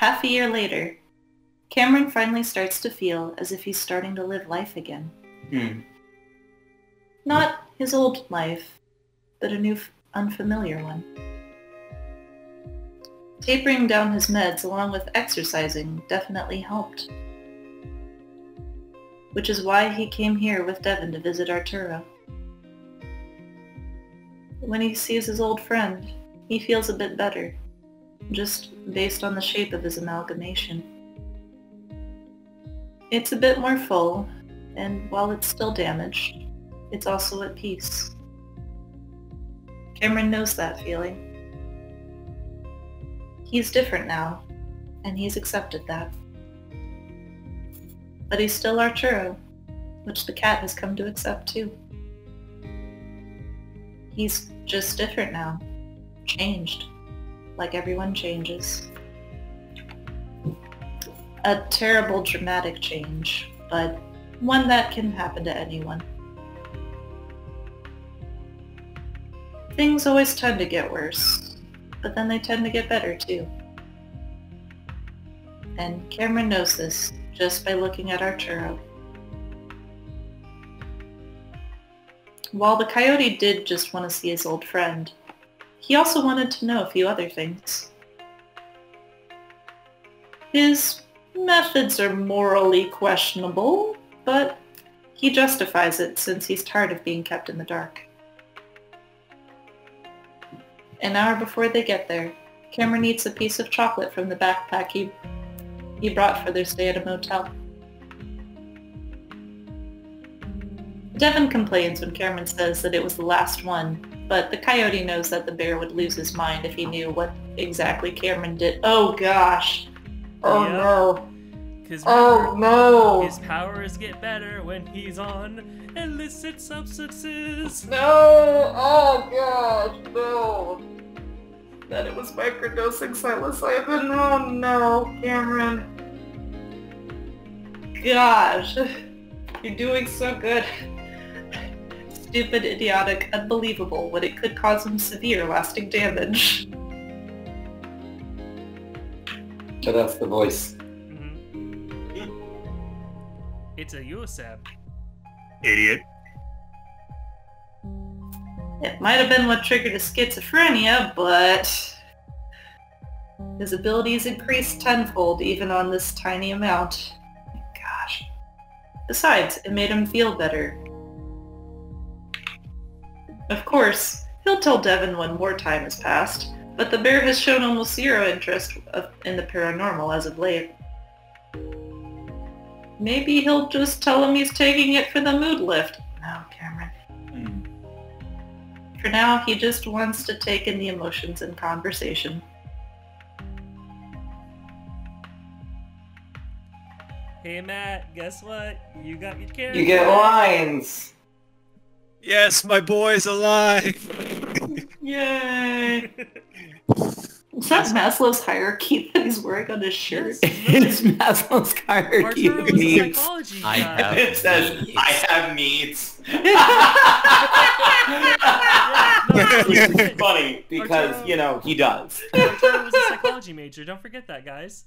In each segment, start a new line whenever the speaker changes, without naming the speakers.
Half a year later, Cameron finally starts to feel as if he's starting to live life again.
Hmm.
Not his old life, but a new unfamiliar one. Tapering down his meds along with exercising definitely helped. Which is why he came here with Devon to visit Arturo. When he sees his old friend, he feels a bit better, just based on the shape of his amalgamation. It's a bit more full, and while it's still damaged, it's also at peace. Cameron knows that feeling. He's different now, and he's accepted that. But he's still Arturo, which the cat has come to accept too. He's just different now, changed, like everyone changes. A terrible dramatic change, but one that can happen to anyone. Things always tend to get worse, but then they tend to get better too. And Cameron knows this just by looking at Arturo. While the coyote did just want to see his old friend, he also wanted to know a few other things. His methods are morally questionable, but he justifies it since he's tired of being kept in the dark. An hour before they get there, Cameron eats a piece of chocolate from the backpack he, he brought for their stay at a motel. Devon complains when Cameron says that it was the last one, but the coyote knows that the bear would lose his mind if he knew what exactly Cameron did. Oh gosh. Oh
Yep.
no.
Because
Oh no.
his powers get better when he's on illicit substances.
No! Oh gosh, no! That it was microdosing psilocybin. Oh no, Cameron. Gosh, you're doing so good. Stupid, idiotic, unbelievable when it could cause him severe, lasting damage.
So that's the voice.
Mhm. It's a Yosef.
Idiot.
It might have been what triggered his schizophrenia, but his abilities increased tenfold even on this tiny amount. Gosh. Besides, it made him feel better. Of course, he'll tell Devon when more time has passed, but the bear has shown almost zero interest in the paranormal as of late. Maybe he'll just tell him he's taking it for the mood lift. No, Cameron. Hmm. For now, he just wants to take in the emotions in conversation.
Hey Matt, guess what? You got your character.
You get lines.
Yes, my boy's alive.
Yay! Is that Maslow's hierarchy that he's wearing on his shirt?
it's Maslow's hierarchy
Arturo
of
was
needs.
I have-
It says, I have needs. Which is funny because,
Arturo-
you know, he does.
Arturo was a psychology major. Don't forget that, guys.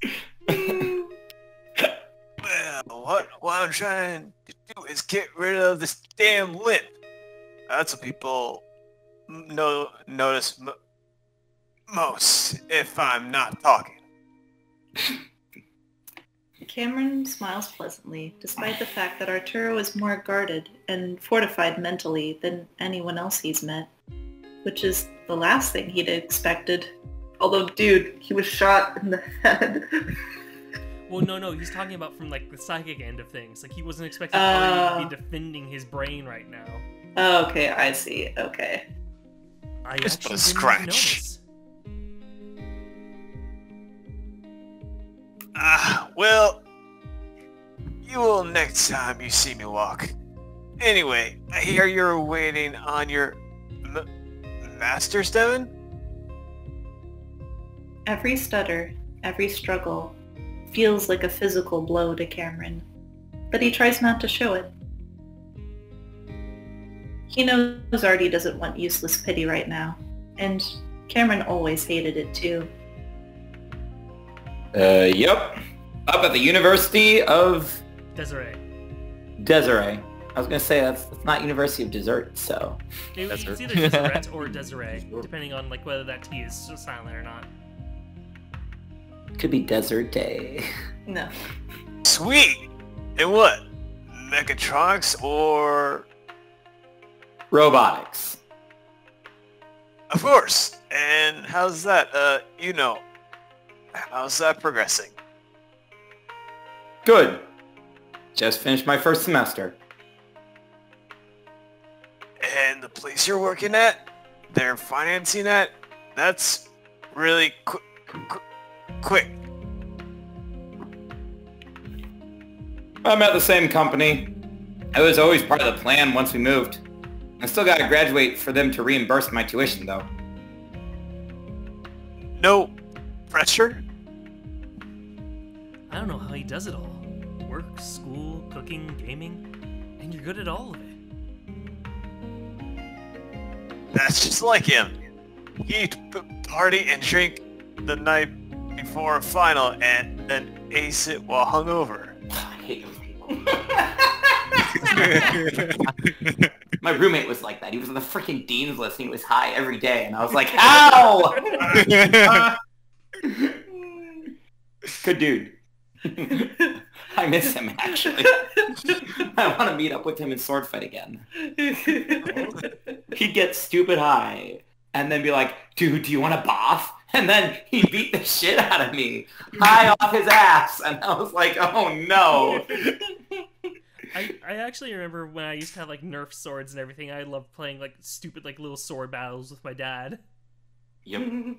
well, what, what I'm trying to do is get rid of this damn lip. That's what people m- know, notice m- most if I'm not talking.
Cameron smiles pleasantly, despite the fact that Arturo is more guarded and fortified mentally than anyone else he's met, which is the last thing he'd expected. Although, dude, he was shot in the head.
Well, no, no, he's talking about from like the psychic end of things. Like he wasn't expecting. Ari to be uh. defending his brain right now.
Oh, okay, I see. Okay.
I
Just
actually
a scratch.
notice.
Ah, well, you will next time you see me walk. Anyway, I hear you're waiting on your m- masters, Devon?
Every stutter, every struggle feels like a physical blow to Cameron, but he tries not to show it. He knows Artie doesn't want useless pity right now, and Cameron always hated it too.
Uh, yep. Up at the University of
Desiree.
Desiree. I was gonna say that's, that's not University of Dessert, so.
It-
That's
it's
her.
either Deseret or Desiree, depending on like whether that T is silent or not.
Could be Desert Day.
No.
Sweet. And what? Mechatronics or
Robotics.
Of course. And how's that? Uh, you know, how's that progressing?
Good. Just finished my first semester.
And the place you're working at, they're financing that. That's really qu- qu- quick.
I'm at the same company. I was always part of the plan once we moved. I still gotta graduate for them to reimburse my tuition though.
No pressure.
I don't know how he does it all. Work, school, cooking, gaming, and you're good at all of it.
That's just like him. He'd p- party and drink the night before a final and then ace it while hungover.
I hate those people. my roommate was like that. He was on the freaking dean's list and he was high every day and I was like, ow! Good dude. I miss him actually. I want to meet up with him in sword fight again. He'd get stupid high and then be like, dude, do you want a bath? And then he'd beat the shit out of me, high off his ass. And I was like, oh no.
I, I actually remember when I used to have like Nerf swords and everything. I loved playing like stupid like little sword battles with my dad.
Yep.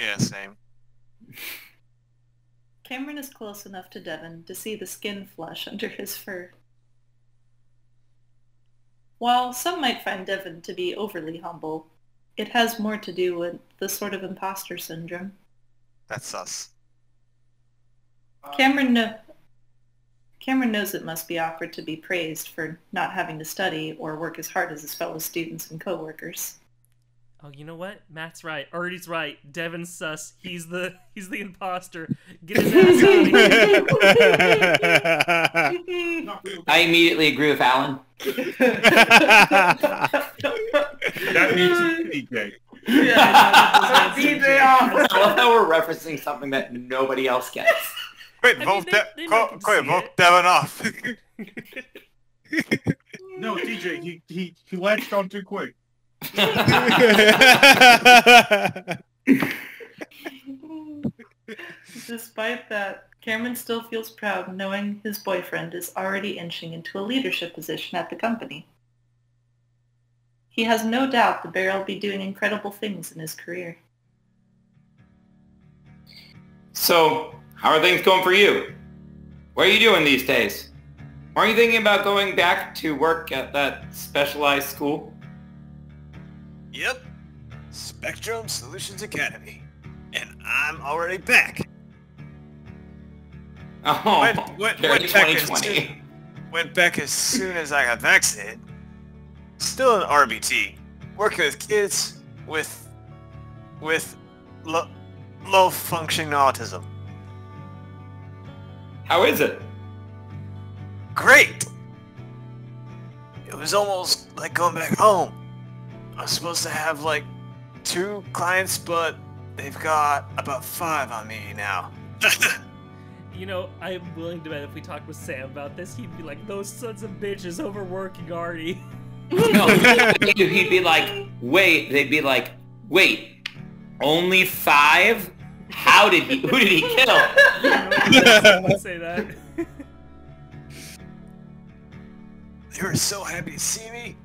Yeah, same.
Cameron is close enough to Devon to see the skin flush under his fur. While some might find Devon to be overly humble, it has more to do with the sort of imposter syndrome.
That's us.
Cameron, kno- Cameron knows it must be awkward to be praised for not having to study or work as hard as his fellow students and coworkers.
Oh, you know what? Matt's right. Artie's right. Devon's sus. He's the he's the imposter. Get his ass out of here.
I immediately agree with Alan.
that means DJ.
Yeah, DJ off.
I love how we're referencing something that nobody else gets.
Quit,
I mean,
vote,
they-
De-
they
qu-
can
quit, vote. Devon off.
No, DJ, he, he, he latched on too quick.
Despite that, Cameron still feels proud knowing his boyfriend is already inching into a leadership position at the company. He has no doubt the bear will be doing incredible things in his career.
So, how are things going for you? What are you doing these days? Aren't you thinking about going back to work at that specialized school?
yep. Spectrum Solutions Academy. And I'm already back.
Oh,
Went- went- went back as
2020.
Went back as soon as I got vaccinated. Still an RBT. Working with kids with with lo- low functioning autism.
How is it?
Great. It was almost like going back home. I was supposed to have like two clients, but they've got about five on me now.
You know, I'm willing to bet if we talked with Sam about this, he'd be like, "Those sons of bitches overworking Artie."
No, he'd he'd be like, wait, they'd be like, wait, only five? How did he, who did he kill?
I would say that.
They were so happy to see me,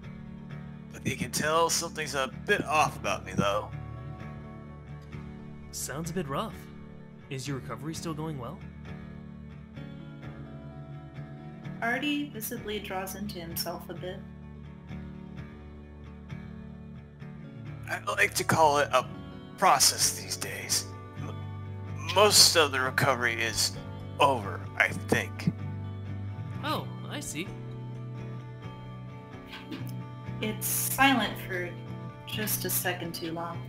but they can tell something's a bit off about me though.
Sounds a bit rough. Is your recovery still going well?
Artie visibly draws into himself a bit.
I like to call it a process these days. M- most of the recovery is over, I think.
Oh, I see.
It's silent for just a second too long.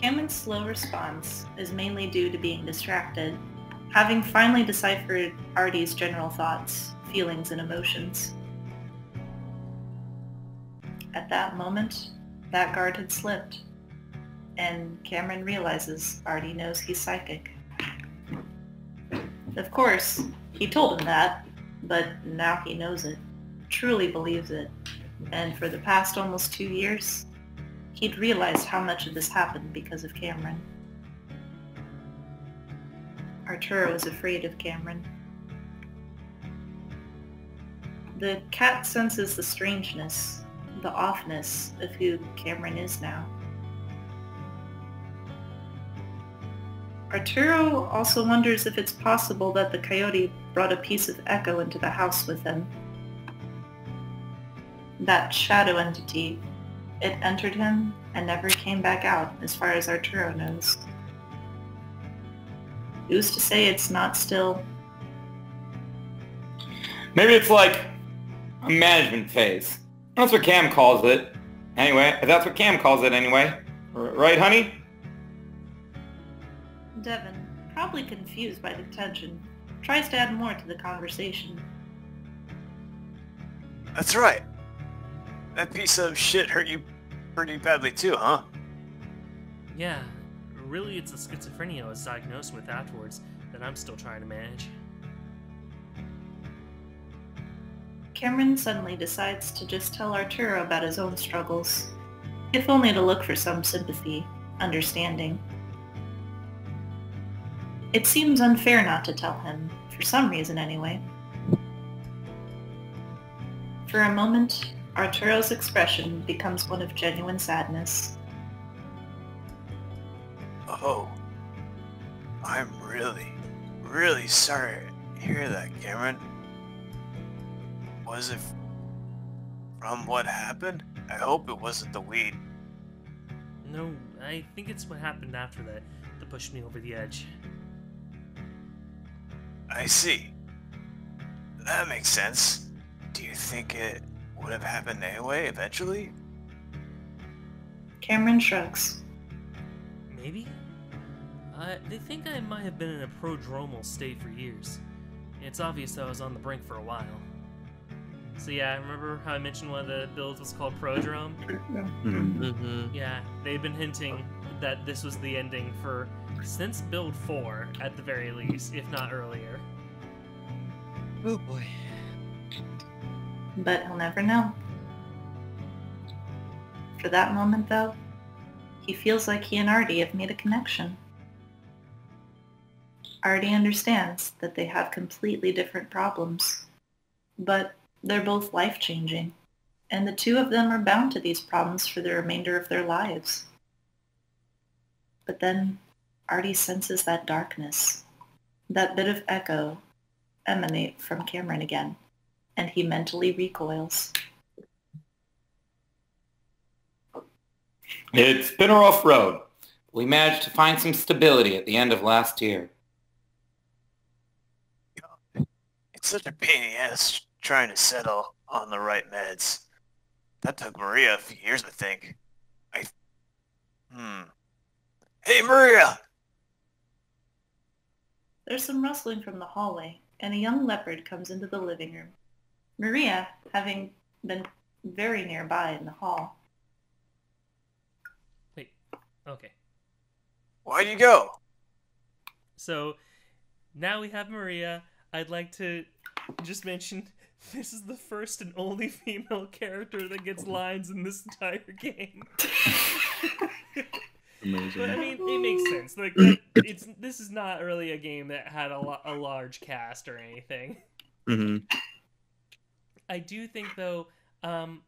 Cameron's slow response is mainly due to being distracted, having finally deciphered Artie's general thoughts, feelings, and emotions. At that moment, that guard had slipped, and Cameron realizes Artie knows he's psychic. Of course, he told him that, but now he knows it, truly believes it, and for the past almost two years, he'd realized how much of this happened because of Cameron. Arturo is afraid of Cameron. The cat senses the strangeness, the offness of who Cameron is now. Arturo also wonders if it's possible that the coyote brought a piece of Echo into the house with him. That shadow entity, it entered him and never came back out, as far as Arturo knows. Who's to say it's not still...
Maybe it's like a management phase. That's what Cam calls it. Anyway, that's what Cam calls it anyway. Right, honey?
Devon, probably confused by the tension, tries to add more to the conversation.
That's right. That piece of shit hurt you pretty badly too, huh?
Yeah, really it's the schizophrenia I was diagnosed with afterwards that I'm still trying to manage.
Cameron suddenly decides to just tell Arturo about his own struggles, if only to look for some sympathy, understanding. It seems unfair not to tell him, for some reason anyway. For a moment, Arturo's expression becomes one of genuine sadness.
Oh. I'm really, really sorry to hear that, Cameron. Was it from what happened? I hope it wasn't the weed.
No, I think it's what happened after that that pushed me over the edge.
I see. That makes sense. Do you think it would have happened anyway, eventually?
Cameron shrugs.
Maybe? Uh, they think I might have been in a prodromal state for years. It's obvious I was on the brink for a while. So yeah, I remember how I mentioned one of the builds was called Prodrome?
Mm-hmm.
Yeah, they've been hinting that this was the ending for since build 4, at the very least, if not earlier.
Oh boy.
But he'll never know. For that moment, though, he feels like he and Artie have made a connection. Artie understands that they have completely different problems, but they're both life-changing, and the two of them are bound to these problems for the remainder of their lives. But then Artie senses that darkness, that bit of echo emanate from Cameron again, and he mentally recoils.
It's been a rough road. We managed to find some stability at the end of last year.
It's such a pain in the ass trying to settle on the right meds. That took Maria a few years, I think. I... Hmm. Hey, Maria!
There's some rustling from the hallway, and a young leopard comes into the living room. Maria, having been very nearby in the hall,
Wait, okay.
Why'd you go?
So now we have Maria. I'd like to just mention this is the first and only female character that gets lines in this entire game.
Amazing.
But I mean, it makes sense. Like, that- it's this is not really a game that had a, lo- a large cast or anything.
hmm
I do think though, um,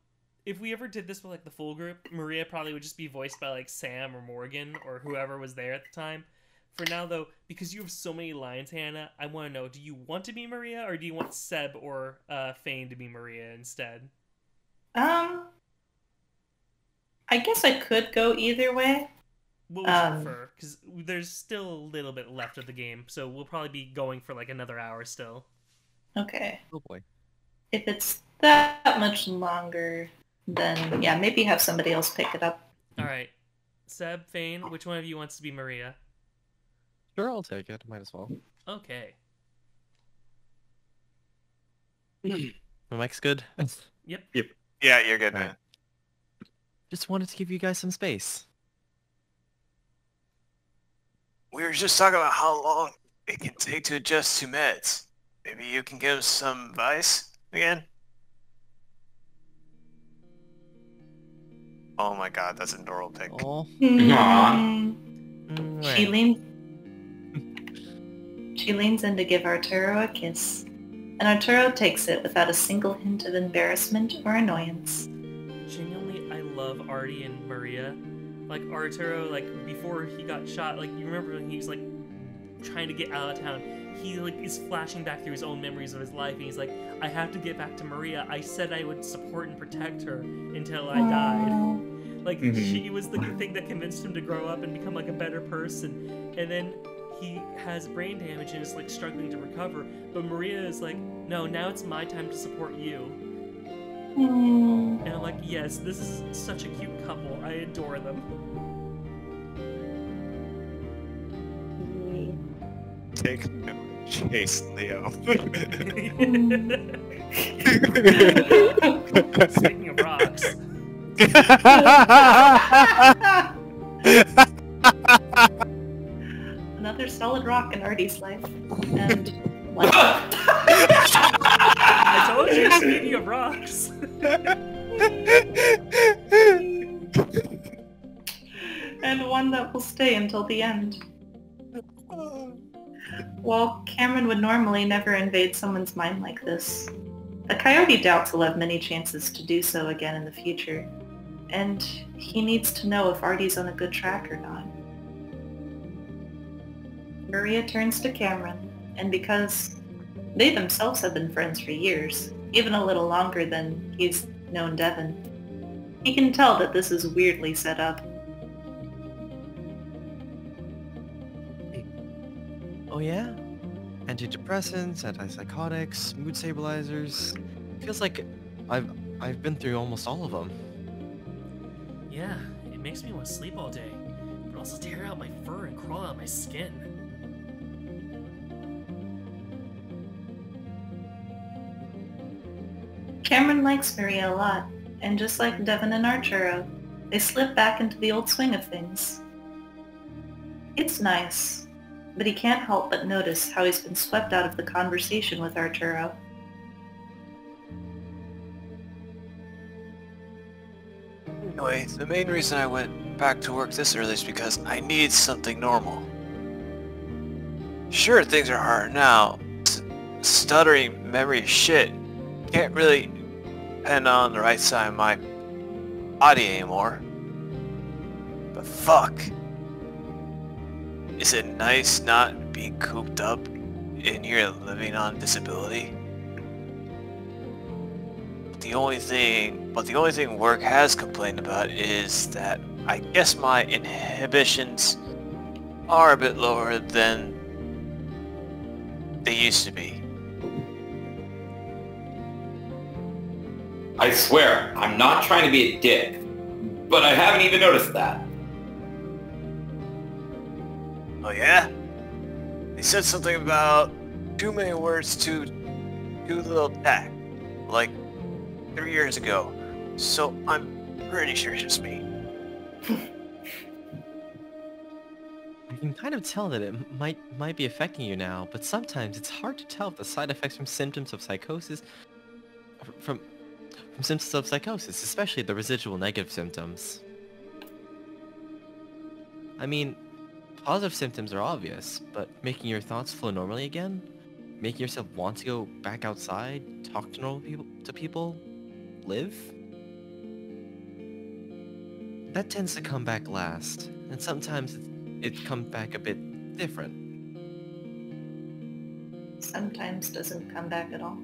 if we ever did this with like the full group, Maria probably would just be voiced by like Sam or Morgan or whoever was there at the time. For now though, because you have so many lines, Hannah, I want to know: Do you want to be Maria, or do you want Seb or uh, Fane to be Maria instead?
um, I guess I could go either way.
What would
Um,
you prefer? Because there's still a little bit left of the game, so we'll probably be going for like another hour still.
Okay.
Oh boy.
If it's that much longer, then yeah, maybe have somebody else pick it up.
All right. Seb, Fane, which one of you wants to be Maria?
Sure, I'll take it. Might as well.
Okay.
My mic's good.
Yep. Yep.
Yeah, you're good,
Alright.
man.
Just wanted to give you guys some space.
We were just talking about how long it can take to adjust to meds. Maybe you can give us some advice again? Oh my god, that's a Doral pick.
Oh,
Aw.
Mm. She leans. She leans in to give Arturo a kiss, and Arturo takes it without a single hint of embarrassment or annoyance.
Genuinely, I love Artie and Maria. Like Arturo, like before he got shot, like you remember when he was like trying to get out of town. He like is flashing back through his own memories of his life, and he's like, "I have to get back to Maria. I said I would support and protect her until I died." Like
Mhm.
she was the thing that convinced him to grow up and become like a better person. And then he has brain damage and is like struggling to recover. But Maria is like, "No, now it's my time to support you."
Mm.
And I'm like, yes, this is such a cute couple. I adore them.
Take no chase, Leo.
Speaking of rocks,
Another solid rock in Artie's life. And one,
I told you. Speaking of rocks,
and one that will stay until the end. While Cameron would normally never invade someone's mind like this, the coyote doubts he'll have many chances to do so again in the future, and he needs to know if Artie's on a good track or not. Maria turns to Cameron, and because they themselves have been friends for years, even a little longer than he's known Devon, he can tell that this is weirdly set up.
oh yeah? Antidepressants, antipsychotics, mood stabilizers. Feels like I've I've been through almost all of them.
yeah, it makes me want to sleep all day, but also tear out my fur and crawl out my skin.
Cameron likes Maria a lot, and just like Devon and Arturo, they slip back into the old swing of things. It's nice, but he can't help but notice how he's been swept out of the conversation with Arturo.
Anyway, the main reason I went back to work this early is because I need something normal. Sure, things are hard now. S- stuttering memory shit. Can't really depend on the right side of my body anymore. But fuck. Is it nice not being cooped up in here living on disability? the only thing, but the only thing work has complained about is that I guess my inhibitions are a bit lower than they used to be.
I swear, I'm not trying to be a dick, but I haven't even noticed that.
Oh yeah? He said something about too many words too too little tact, like three years ago. So I'm pretty sure it's just me.
I can kind of tell that it might might be affecting you now, but sometimes it's hard to tell if the side effects from symptoms of psychosis from from symptoms of psychosis, especially the residual negative symptoms. I mean, positive symptoms are obvious, but making your thoughts flow normally again, making yourself want to go back outside, talk to normal people to people, live, that tends to come back last, and sometimes it it comes back a bit different.
Sometimes doesn't come back at all.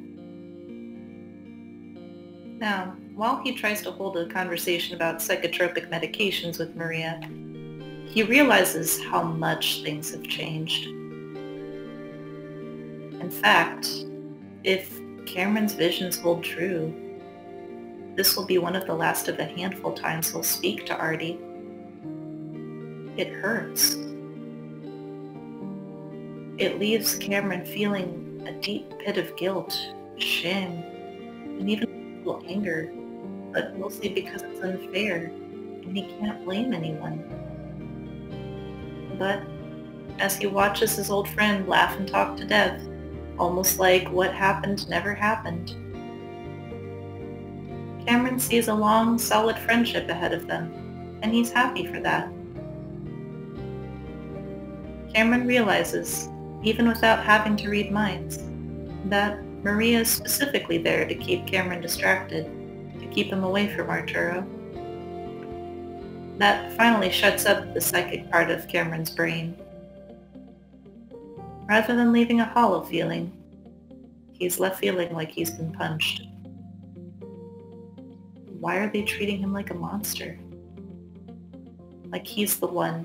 Now, while he tries to hold a conversation about psychotropic medications with Maria, he realizes how much things have changed. In fact, if Cameron's visions hold true, this will be one of the last of the handful times he'll speak to Artie. it hurts. It leaves Cameron feeling a deep pit of guilt, shame, and even little anger, but mostly because it's unfair and he can't blame anyone. But as he watches his old friend laugh and talk to death, almost like what happened never happened, Cameron sees a long, solid friendship ahead of them, and he's happy for that. Cameron realizes, even without having to read minds, that Maria is specifically there to keep Cameron distracted, to keep him away from Arturo. That finally shuts up the psychic part of Cameron's brain. Rather than leaving a hollow feeling, he's left feeling like he's been punched. Why are they treating him like a monster? Like he's the one.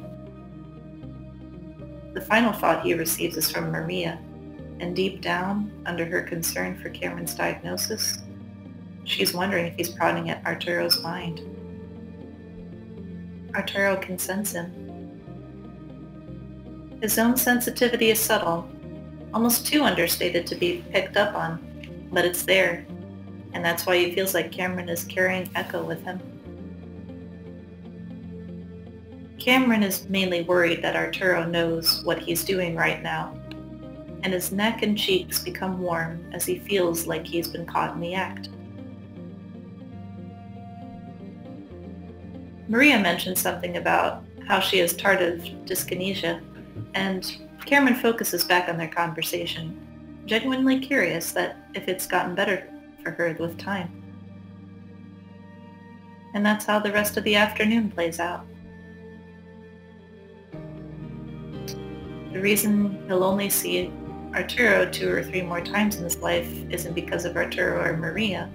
The final thought he receives is from Maria, and deep down, under her concern for Cameron's diagnosis, she's wondering if he's prodding at Arturo's mind. Arturo can sense him. His own sensitivity is subtle, almost too understated to be picked up on, but it's there, and that's why he feels like Cameron is carrying Echo with him. Cameron is mainly worried that Arturo knows what he's doing right now, and his neck and cheeks become warm as he feels like he's been caught in the act. Maria mentioned something about how she has tardive dyskinesia, and Cameron focuses back on their conversation, genuinely curious that if it's gotten better for her with time. And that's how the rest of the afternoon plays out. The reason he'll only see Arturo two or three more times in his life isn't because of Arturo or Maria.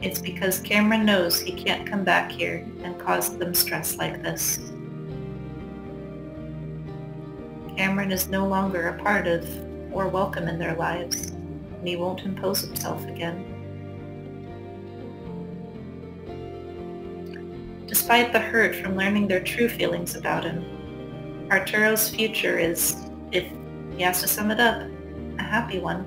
It's because Cameron knows he can't come back here and cause them stress like this. Cameron is no longer a part of or welcome in their lives, and he won't impose himself again. Despite the hurt from learning their true feelings about him, Arturo's future is, if he has to sum it up, a happy one.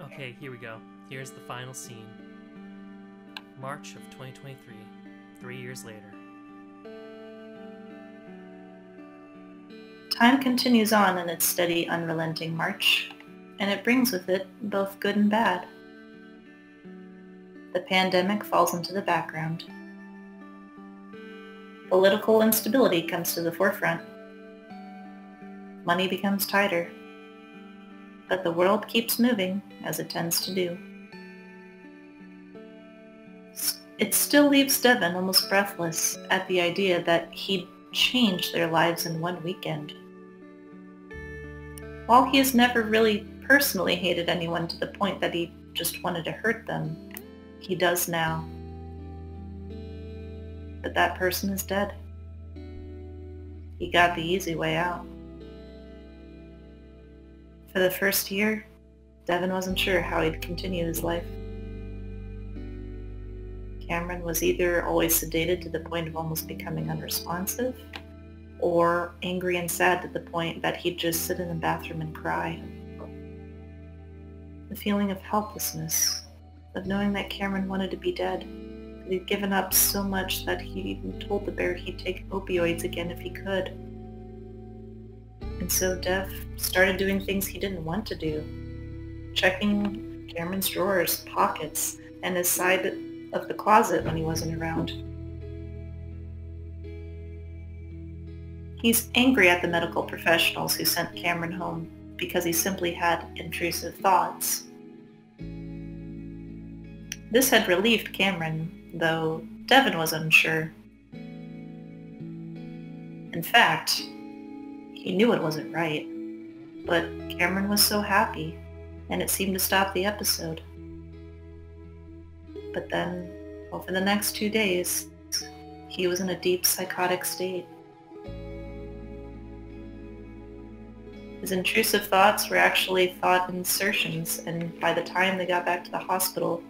Okay, here we go. Here's the final scene. March of 2023, three years later.
Time continues on in its steady, unrelenting march, and it brings with it both good and bad. The pandemic falls into the background. Political instability comes to the forefront. Money becomes tighter. But the world keeps moving, as it tends to do. It still leaves Devon almost breathless at the idea that he'd changed their lives in one weekend. While he has never really personally hated anyone to the point that he just wanted to hurt them, he does now. But that person is dead. He got the easy way out. For the first year, Devon wasn't sure how he'd continue his life. Cameron was either always sedated to the point of almost becoming unresponsive, or angry and sad to the point that he'd just sit in the bathroom and cry. The feeling of helplessness, of knowing that Cameron wanted to be dead, that he'd given up so much that he even told the bear he'd take opioids again if he could. And so Dev started doing things he didn't want to do, checking Cameron's drawers, pockets, and his side of the closet when he wasn't around. He's angry at the medical professionals who sent Cameron home because he simply had intrusive thoughts. This had relieved Cameron, though Devon was unsure. In fact, he knew it wasn't right, but Cameron was so happy, and it seemed to stop the episode. But then, over the next two days, he was in a deep psychotic state. His intrusive thoughts were actually thought insertions, and by the time they got back to the hospital,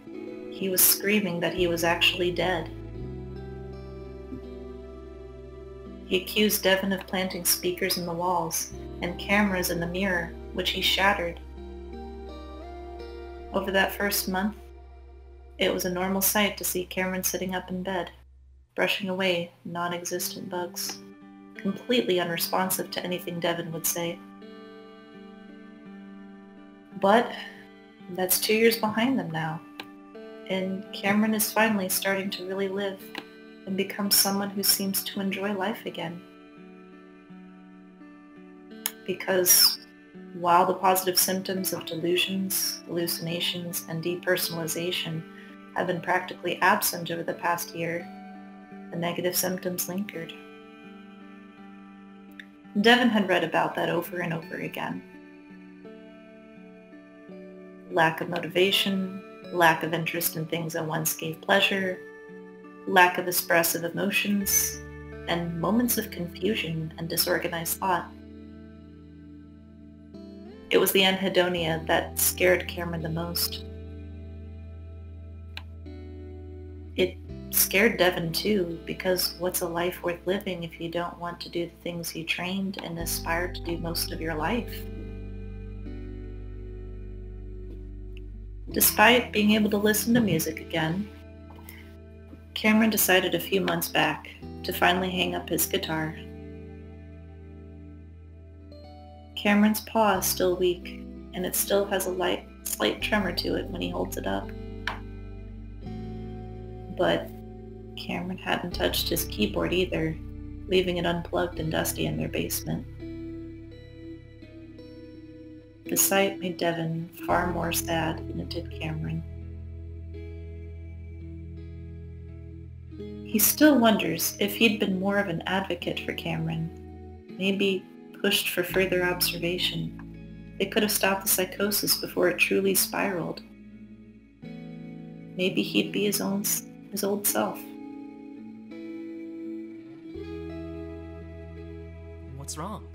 he was screaming that he was actually dead. He accused Devon of planting speakers in the walls and cameras in the mirror, which he shattered. Over that first month, it was a normal sight to see Cameron sitting up in bed, brushing away non-existent bugs, completely unresponsive to anything Devon would say. But that's two years behind them now, and Cameron is finally starting to really live and become someone who seems to enjoy life again. Because while the positive symptoms of delusions, hallucinations, and depersonalization have been practically absent over the past year, the negative symptoms lingered. Devon had read about that over and over again. Lack of motivation, lack of interest in things that once gave pleasure, lack of expressive emotions, and moments of confusion and disorganized thought. It was the anhedonia that scared Cameron the most. It scared Devon too, because what's a life worth living if you don't want to do the things you trained and aspired to do most of your life? Despite being able to listen to music again, Cameron decided a few months back to finally hang up his guitar. Cameron's paw is still weak, and it still has a light, slight tremor to it when he holds it up. But Cameron hadn't touched his keyboard either, leaving it unplugged and dusty in their basement. The sight made Devon far more sad than it did Cameron. He still wonders if he'd been more of an advocate for Cameron, maybe pushed for further observation. It could have stopped the psychosis before it truly spiraled. Maybe he'd be his own his old self.
What's wrong?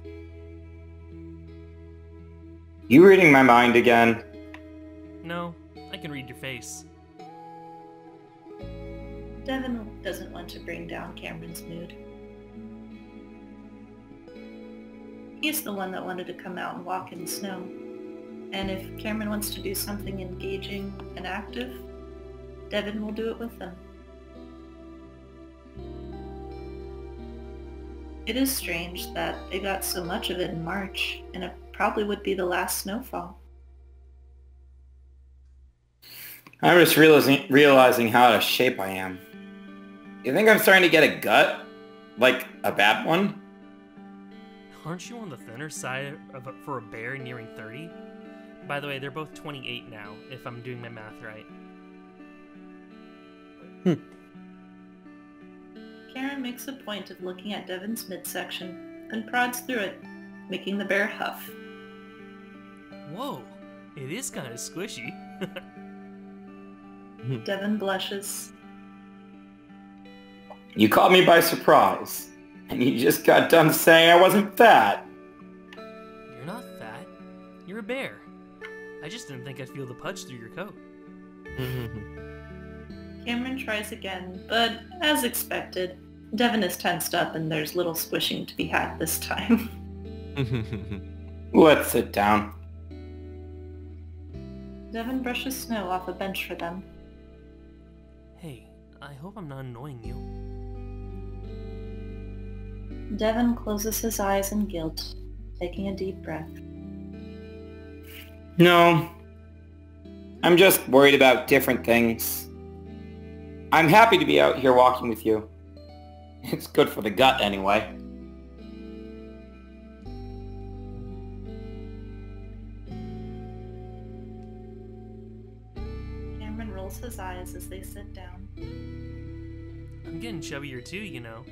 You reading my mind again?
No, I can read your face.
Devon doesn't want to bring down Cameron's mood. He's the one that wanted to come out and walk in the snow. And if Cameron wants to do something engaging and active, Devon will do it with them. It is strange that they got so much of it in March, and it probably would be the last snowfall.
I'm just realizing, realizing how out of shape I am. You think I'm starting to get a gut? Like a bad one?
Aren't you on the thinner side of a, for a bear nearing 30? By the way, they're both 28 now, if I'm doing my math right.
Hmm.
Karen makes a point of looking at Devon's midsection, and prods through it, making the bear huff.
Whoa, it is kind of squishy.
Devon blushes.
You caught me by surprise. And you just got done saying I wasn't fat.
You're not fat. You're a bear. I just didn't think I'd feel the pudge through your coat.
Cameron tries again, but as expected, Devon is tensed up and there's little squishing to be had this time.
Let's sit down.
Devon brushes snow off a bench for them.
Hey, I hope I'm not annoying you.
Devon closes his eyes in guilt, taking a deep breath.
No. I'm just worried about different things. I'm happy to be out here walking with you. It's good for the gut anyway.
Cameron rolls his eyes as they sit down.
I'm getting chubbier too, you know.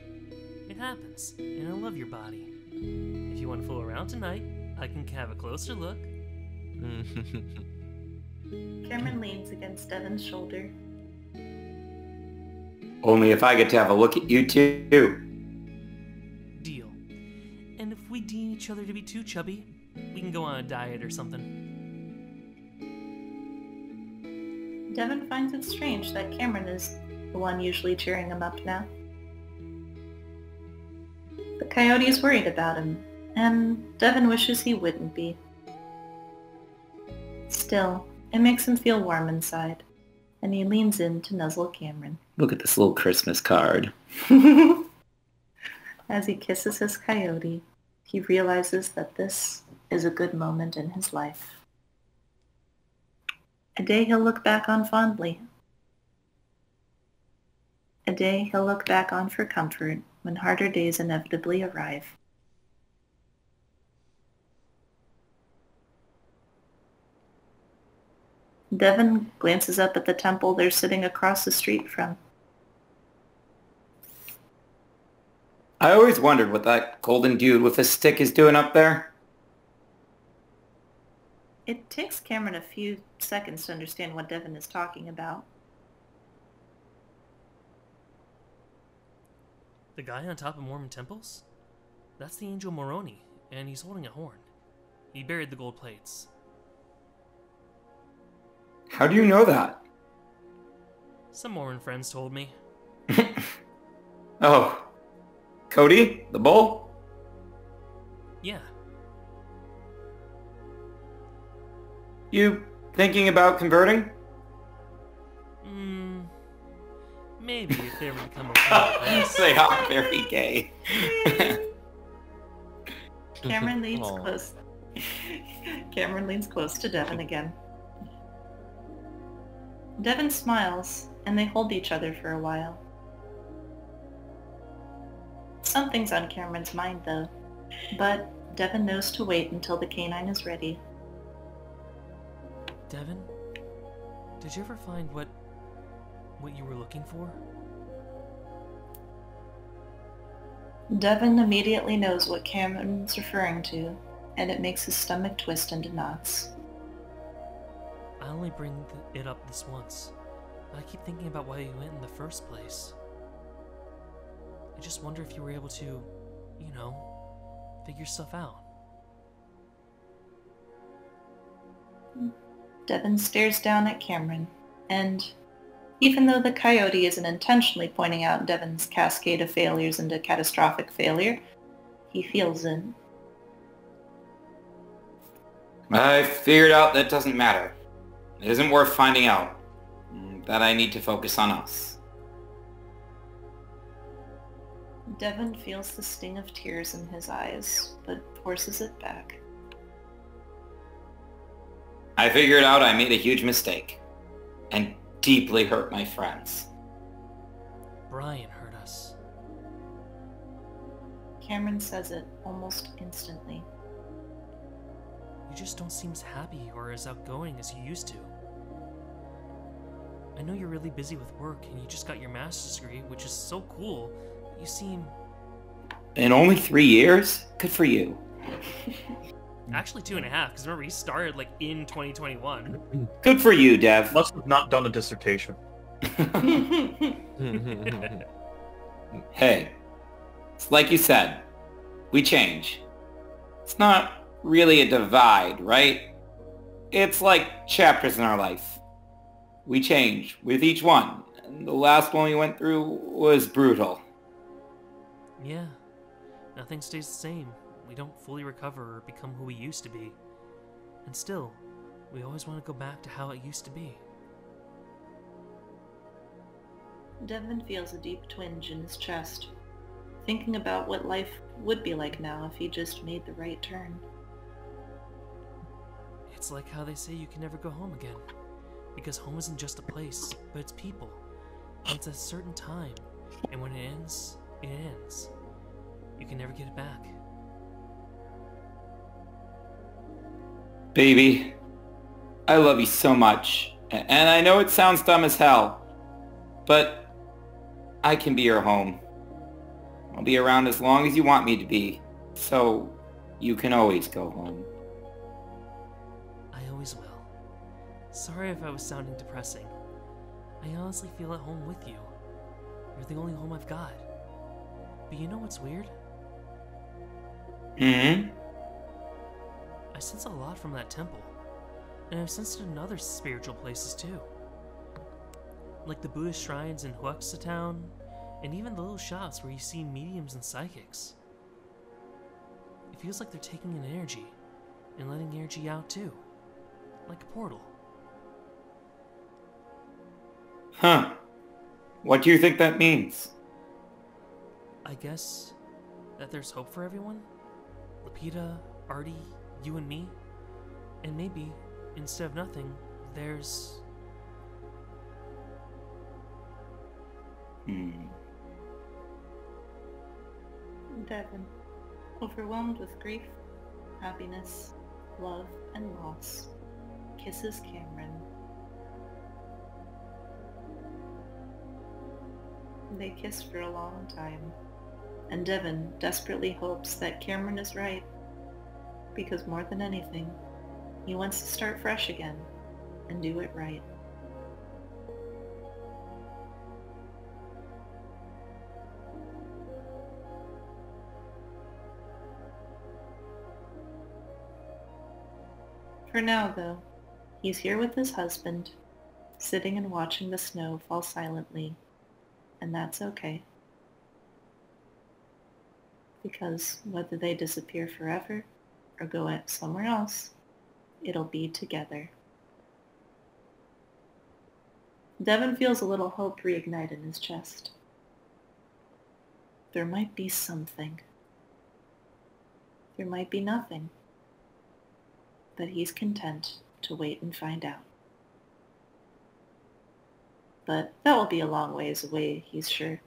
It happens, and I love your body. If you want to fool around tonight, I can have a closer look.
Cameron leans against Devon's shoulder.
Only if I get to have a look at you too.
Deal. And if we deem each other to be too chubby, we can go on a diet or something.
Devon finds it strange that Cameron is the one usually cheering him up now. The coyote is worried about him, and Devon wishes he wouldn't be. Still, it makes him feel warm inside, and he leans in to nuzzle Cameron.
Look at this little Christmas card.
As he kisses his coyote, he realizes that this is a good moment in his life. A day he'll look back on fondly. A day he'll look back on for comfort when harder days inevitably arrive. Devon glances up at the temple they're sitting across the street from.
I always wondered what that golden dude with a stick is doing up there.
It takes Cameron a few seconds to understand what Devon is talking about.
The guy on top of Mormon temples? That's the angel Moroni, and he's holding a horn. He buried the gold plates.
How do you know that?
Some Mormon friends told me.
Oh. Cody? The bull?
Yeah,
You thinking about converting?
mm, maybe if they ever become a friend.
Say I'm very gay.
Cameron leans
Aw.
close. Cameron leans close to Devon again. Devon smiles, and they hold each other for a while. Something's on Cameron's mind, though, but Devon knows to wait until the canine is ready.
Devon, did you ever find what what you were looking for?
Devon immediately knows what Cameron's referring to, and it makes his stomach twist into knots.
I only bring it up this once, but I keep thinking about why you went in the first place. I just wonder if you were able to, you know, figure stuff out.
Hmm. Devon stares down at Cameron, and even though the coyote isn't intentionally pointing out Devon's cascade of failures into catastrophic failure, he feels it.
I figured out that doesn't matter. It isn't worth finding out. That I need to focus on us.
Devon feels the sting of tears in his eyes, but forces it back.
I figured out I made a huge mistake and deeply hurt my friends.
Brian hurt us.
Cameron says it almost instantly.
You just don't seem as happy or as outgoing as you used to. I know you're really busy with work and you just got your master's degree, which is so cool. But you seem
In only three years? Good for you.
actually two and a half. Because remember, he started like in 2021.
Good for you, Dev.
Must have not done a dissertation.
hey, it's like you said, we change. It's not really a divide, right? It's like chapters in our life. We change with each one. And the last one we went through was brutal.
yeah, nothing stays the same. We don't fully recover or become who we used to be. And still, we always want to go back to how it used to be.
Devon feels a deep twinge in his chest, thinking about what life would be like now if he just made the right turn.
It's like how they say you can never go home again. Because home isn't just a place, but it's people. And it's a certain time. And when it ends, it ends. You can never get it back.
Baby, I love you so much. And I know it sounds dumb as hell, but I can be your home. I'll be around as long as you want me to be, so you can always go home.
I always will. Sorry if I was sounding depressing. I honestly feel at home with you. You're the only home I've got. But you know what's weird?
hmm
I sense a lot from that temple. And I've sensed it in other spiritual places too. Like the Buddhist shrines in Huaxa town, and even the little shops where you see mediums and psychics. It feels like they're taking in energy and letting energy out too. Like a portal.
Huh. What do you think that means?
I guess that there's hope for everyone. Lapita, Artie, you and me. And maybe, instead of nothing, there's.
Hmm.
Devon, overwhelmed with grief, happiness, love, and loss, kisses Cameron. They kiss for a long time, and Devon desperately hopes that Cameron is right, because more than anything, he wants to start fresh again and do it right. For now, though, he's here with his husband, sitting and watching the snow fall silently, and that's okay. Because whether they disappear forever or go somewhere else, it'll be together. Devon feels a little hope reignite in his chest. There might be something. There might be nothing but he's content to wait and find out. But that will be a long ways away, he's sure.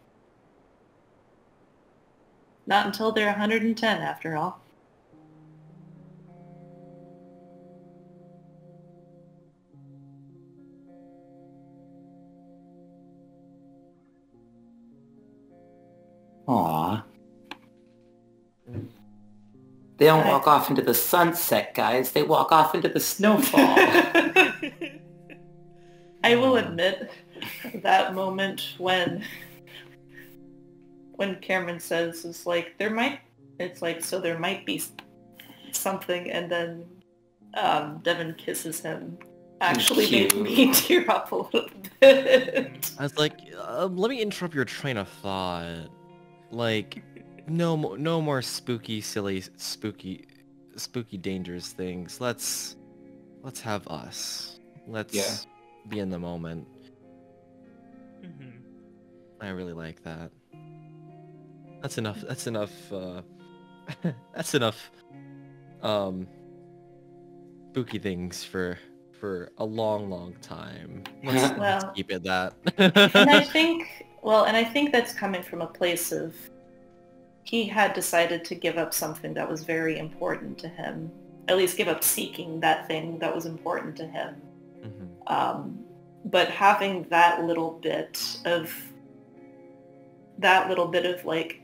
Not until they're 110, after all.
They don't walk off into the sunset, guys. They walk off into the snowfall.
I will admit that moment when when Cameron says it's like there might it's like so there might be something and then um, Devon kisses him actually made me tear up a little bit.
I was like, um, let me interrupt your train of thought. Like, no, mo- no more spooky, silly, spooky, spooky, dangerous things. Let's, let's have us. Let's
Yeah.
be in the moment.
hmm
I really like that. That's enough. That's enough. Uh, that's enough. Um, spooky things for for a long, long time. Let's, let's
Well-
keep it that.
and I think well, and I think that's coming from a place of he had decided to give up something that was very important to him. At least give up seeking that thing that was important to him.
Mhm.
Um, but having that little bit of that little bit of like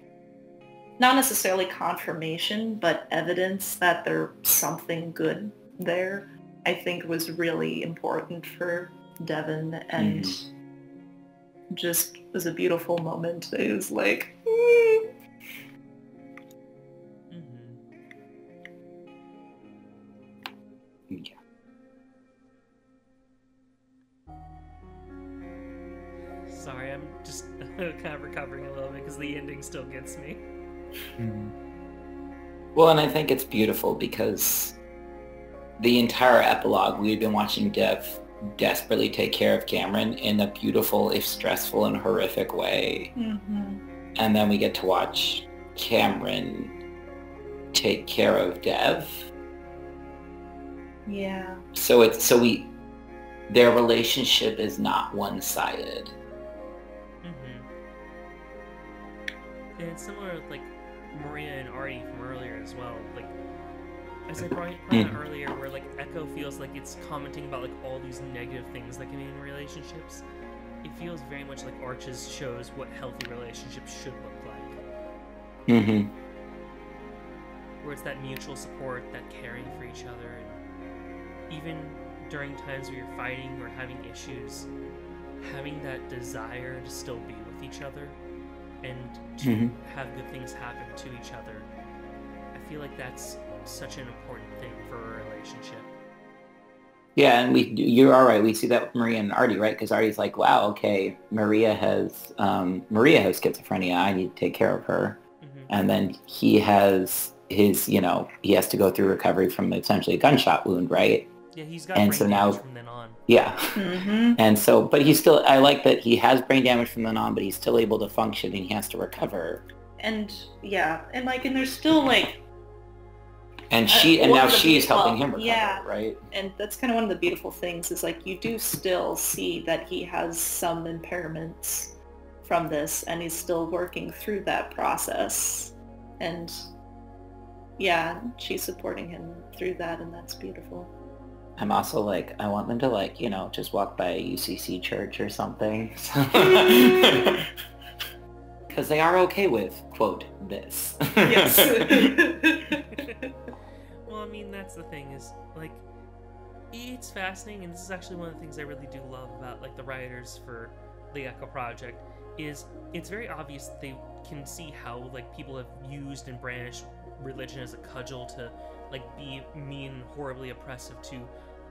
not necessarily confirmation but evidence that there's something good there i think was really important for devon and just was a beautiful moment it was like mm.
Sorry, I'm just kind of recovering a little bit because the ending still gets me.
Well, and I think it's beautiful because the entire epilogue we've been watching Dev desperately take care of Cameron in a beautiful, if stressful and horrific way.
Mhm.
And then we get to watch Cameron take care of Dev.
yeah
So it's so we their relationship is not one-sided.
And it's similar with like Maria and Artie from earlier as well. Like as I brought out earlier, where like Echo feels like it's commenting about like all these negative things that can be in relationships. It feels very much like Arches shows what healthy relationships should look like.
Mm-hmm.
where it's that mutual support, that caring for each other, and even during times where you're fighting or having issues, having that desire to still be with each other and to
Mhm.
have good things happen to each other. I feel like that's such an important thing for a relationship.
Yeah, and we you're all right. We see that with Maria and Artie, right? Because Artie's like, wow, okay, Maria has um, Maria has schizophrenia. I need to take care of her.
hmm
And then he has his, you know, he has to go through recovery from essentially a gunshot wound, right?
Yeah, he's got
And
brain
so now-
from then on.
Yeah.
hmm
And so, but he's still, I like that he has brain damage from then on, but he's still able to function and he has to recover.
And yeah, and like, and there's still like,
And
Uh,
she, and now
of the
she's helping him recover,
yeah.
right?
and that's kind of one of the beautiful things is like you do still see that he has some impairments from this and he's still working through that process and yeah she's supporting him through that and that's beautiful
I'm also like, I want them to like, you know, just walk by a UCC church or something. Because they are okay with, quote, this.
yes
well, I mean, that's the thing is like it's fascinating, and this is actually one of the things I really do love about like the writers for the Echo Project is it's very obvious that they can see how like people have used and brandished religion as a cudgel to like be mean, horribly oppressive to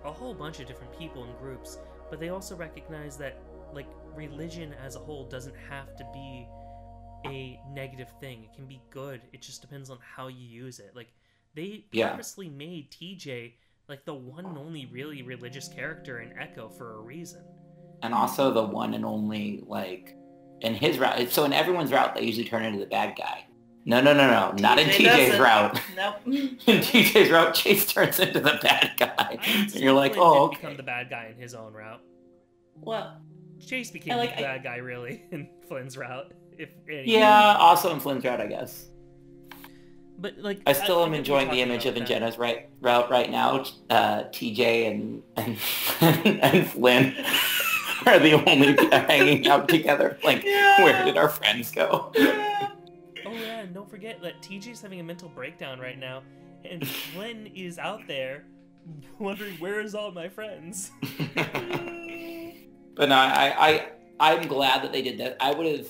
a whole bunch of different people and groups, but they also recognize that like religion as a whole doesn't have to be a negative thing. It can be good. It just depends on how you use it. Like they
Yeah.
purposely made TJ like the one and only really religious character in Echo for a reason.
and also the one and only, like, in his route. So in everyone's route, they usually turn into the bad guy. No, no, no, no. Not in TJ's
doesn't.
route.
nope
In TJ's route, Chase turns into the bad guy.
I
And you're like, oh,
did become the bad guy in his own route.
well
Chase became
like-
the bad guy really in Flynn's route. If any.
Yeah, also in Flynn's route, I guess.
but like
I still am
think
enjoying the image of
about that.
Ingena's right route right now. Uh, TJ and and, and Flynn are the only hanging out together. Like,
Yeah.
where did our friends go?
yeah.
Yeah, and don't forget that TJ's having a mental breakdown right now, and Flynn is out there wondering where is all my friends.
but no, I, I I'm glad that they did that. I would have,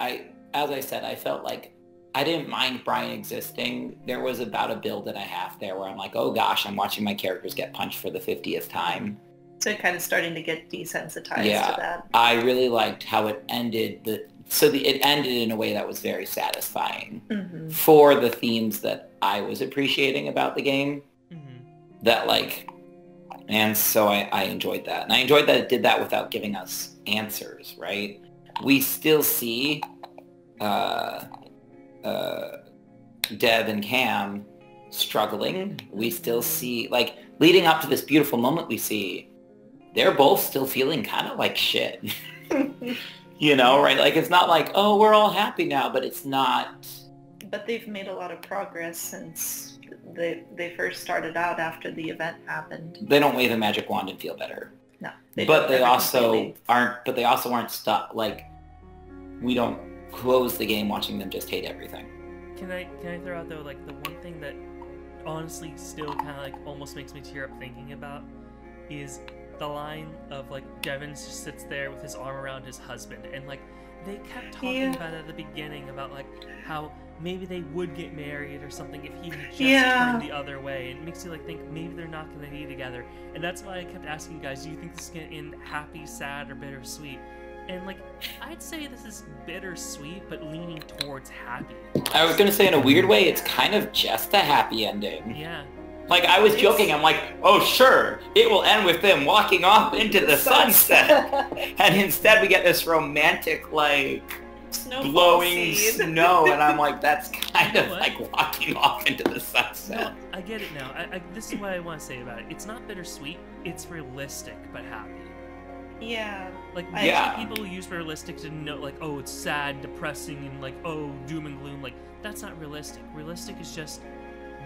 I as I said, I felt like I didn't mind Brian existing. There was about a build and a half there where I'm like, oh gosh, I'm watching my characters get punched for the 50th time.
so kind of starting to get desensitized
Yeah.
to that
I really liked how it ended. The so the, it ended in a way that was very satisfying
hmm
for the themes that I was appreciating about the game.
hmm
That like, and so I, I enjoyed that, and I enjoyed that it did that without giving us answers. Right? We still see uh, uh, Deb and Cam struggling. We still see like leading up to this beautiful moment. We see they're both still feeling kind of like shit. you know, right? Like it's not like, oh, we're all happy now, but it's not.
but they've made a lot of progress since they they first started out after the event happened
They don't wave a magic wand and feel better.
no
but they also
completely-
aren't. But they also aren't stuck. Like we don't close the game watching them just hate everything.
Can I can I throw out though like the one thing that honestly still kind of like almost makes me tear up thinking about is the line of like Devon just sits there with his arm around his husband and like they kept talking
Yeah.
about at the beginning about like how maybe they would get married or something if he had just
Yeah.
turned the other way. It makes you like think maybe they're not gonna be together. And that's why I kept asking you guys, do you think this is gonna end happy, sad, or bittersweet? And like I'd say this is bittersweet, but leaning towards happy.
I was gonna say in a weird way, it's kind of just a happy ending.
Yeah.
Like I was
It's-
joking, I'm like, oh sure, it will end with them walking off into the sunset, and instead we get this romantic like
Snowball
blowing
scene.
snow, and I'm like, that's kind
You know
of
what?
like walking off into the
No,
sunset.
I get it now. I, I, this is what I want to say about it. It's not bittersweet. It's realistic, but happy.
yeah
Like
I-
Yeah.
people use realistic to know, like, oh, it's sad, depressing, and like, oh, doom and gloom. Like that's not realistic. Realistic is just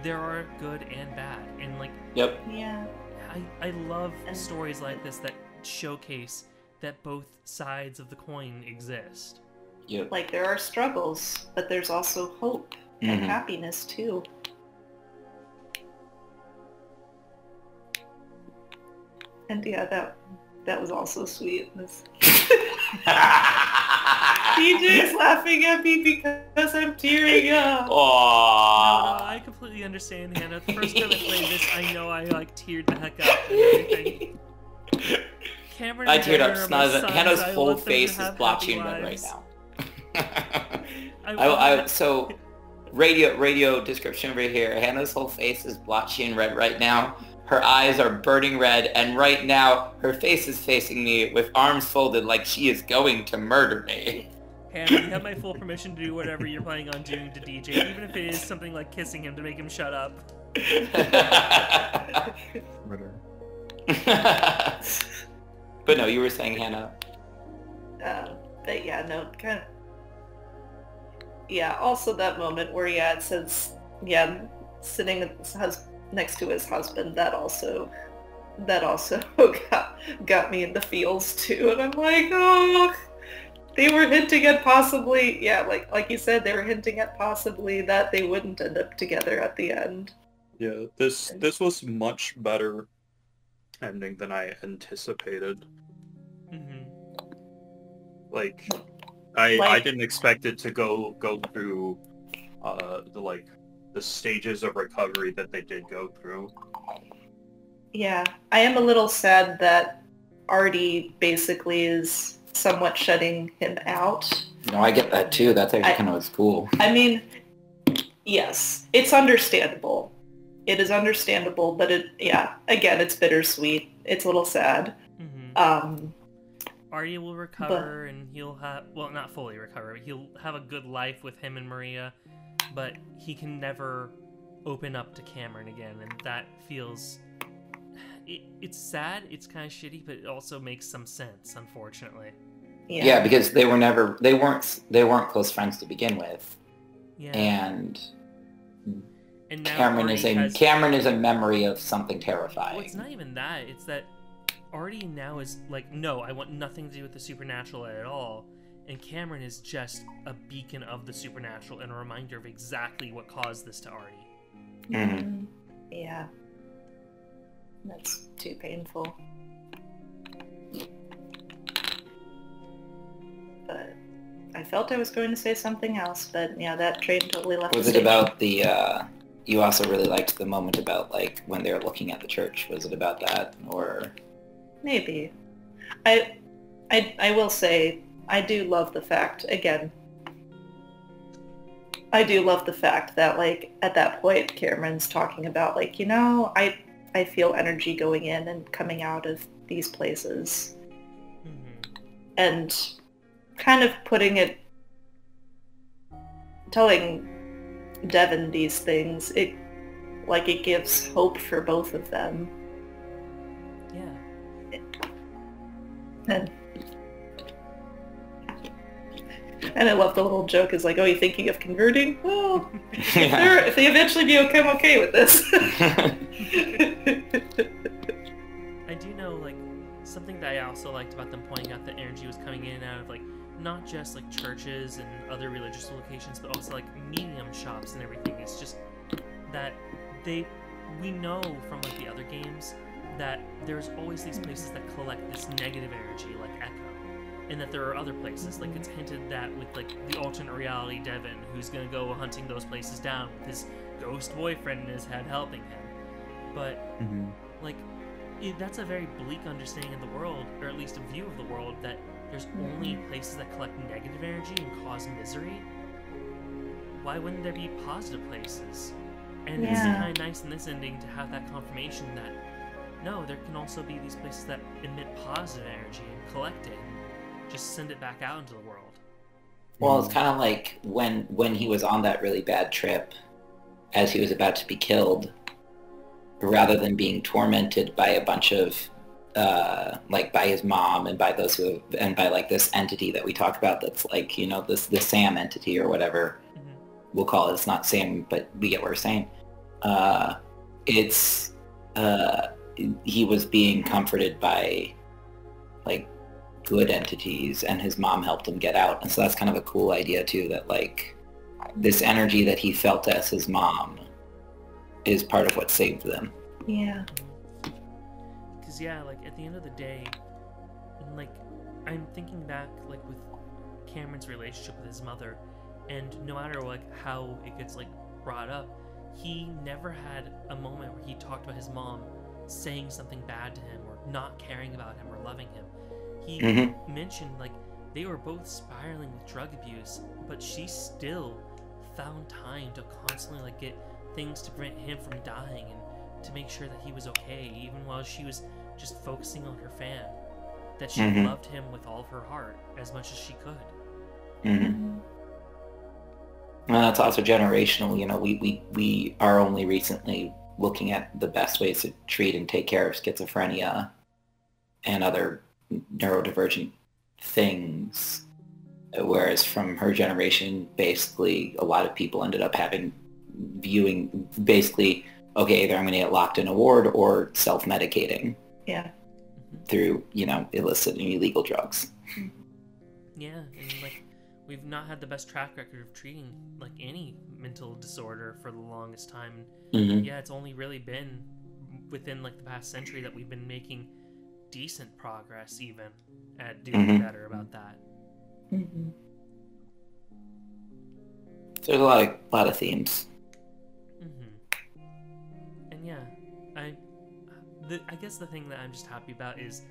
there are good and bad, and like
Yep.
yeah
I I love
And-
stories like this that showcase that both sides of the coin exist.
Yep.
like there are struggles but there's also hope and
Mhm.
happiness too and yeah that that was also sweet This- DJ's laughing at me because I'm tearing up.
No, no, I completely understand, Hannah. The first time I played this, I know I like teared the heck up and everything. Cameron
I
and
teared up.
Jenner are my sons.
Hannah's whole
want them to
face is
have
blotchy and red right now.
I,
I, I, so radio radio description over here. Hannah's whole face is blotchy and red right now. Her eyes are burning red, and right now her face is facing me with arms folded like she is going to murder me.
Hannah, you have my full permission to do whatever you're planning on doing to DJ, even if it is something like kissing him to make him shut up.
Murder.
but no, you were saying Hannah.
Uh, but yeah, no, kind of. Yeah, also that moment where yeah, it says yeah, sitting with his hus- next to his husband. That also, that also got got me in the feels too, and I'm like, oh, they were hinting at possibly yeah, like like you said, they were hinting at possibly that they wouldn't end up together at the end.
Yeah, this this was much better ending than I anticipated.
hmm
Like, I I didn't expect it to go go through uh the like the stages of recovery that they did go through.
Yeah, I am a little sad that Artie basically is somewhat shutting him out.
No, I get that too. That's actually
I-
kind of what's cool.
I mean, yes, it's understandable. It is understandable, but it, yeah, again, it's bittersweet. It's a little sad.
hmm
Um,
Arya will recover and he'll have well not fully recover, but he'll have a good life with him and Maria, but he can never open up to Cameron again, and that feels it, it's sad, it's kind of shitty, but it also makes some sense, unfortunately.
yeah.
Yeah. because they were never they weren't they weren't close friends to begin with,
Yeah.
and
And now
Cameron is a
has-
Cameron is a memory of something
Well,
terrifying.
it's not even that. It's that Artie now is like, no, I want nothing to do with the supernatural at all. And Cameron is just a beacon of the supernatural and a reminder of exactly what caused this to Artie.
Mhm.
Mm, Yeah. That's too painful. But I felt I was going to say something else, but yeah, that train totally left
Was
the
it
station.
about the? uh You also really liked the moment about like when they were looking at the church. Was it about that or?
Maybe. I, I, I will say I do love the fact again. I do love the fact that like at that point Cameron's talking about like you know I I feel energy going in and coming out of these places
hmm
and kind of putting it telling Devon these things it like it gives hope for both of them
Yeah.
And and I love the little joke is like, oh, you thinking of converting? Oh, if, they're, if they eventually be okay, I'm okay with this.
I do know, like, something that I also liked about them pointing out that energy was coming in and out of, like, not just, like, churches and other religious locations, but also, like, medium shops and everything. It's just that they, we know from, like, the other games that there's always these places that collect this negative energy, like Echo. And that there are other places, like it's hinted that with like the alternate reality Devon, who's gonna go hunting those places down with his ghost boyfriend in his head helping him. But mm-hmm. like it, that's a very bleak understanding of the world or at least a view of the world that there's mm-hmm. only places that collect negative energy and cause misery. Why wouldn't there be positive places? And it's kind of nice in this ending to have that confirmation that no there can also be these places that emit positive energy and collect it. and just send it back out into the world
Well, it's kind of like when when he was on that really bad trip, as he was about to be killed, rather than being tormented by a bunch of uh, like by his mom and by those who have, and by like this entity that we talk about that's like you know this the Sam entity or whatever
Mhm.
we'll call it. It's not Sam, but we get what we're saying. Uh, it's uh, he was being comforted by like good entities and his mom helped him get out and so that's kind of a cool idea too that like this energy that he felt as his mom is part of what saved them
yeah.
Because yeah, like at the end of the day, and, like I'm thinking back like with Cameron's relationship with his mother, and no matter like how it gets like brought up, he never had a moment where he talked about his mom saying something bad to him or not caring about him or loving him. He
Mhm.
mentioned like they were both spiraling with drug abuse, but she still found time to constantly like get things to prevent him from dying and to make sure that he was okay, even while she was just focusing on her fan. That she
Mhm.
loved him with all of her heart as much as she could.
Mhm. Well, that's also generational. You know, we, we, we are only recently looking at the best ways to treat and take care of schizophrenia and other neurodivergent things. Whereas from her generation, basically, a lot of people ended up having viewing basically, okay, either I'm going to get locked in a ward or self-medicating
Yeah.
through, you know, illicit and illegal drugs.
Yeah, and like we've not had the best track record of treating like any mental disorder for the longest time.
Mhm.
Yeah, it's only really been within like the past century that we've been making decent progress even at doing
Mhm.
better about that.
Mhm.
There's a lot of, lot of themes.
hmm And yeah, I, the, I guess the thing that I'm just happy about is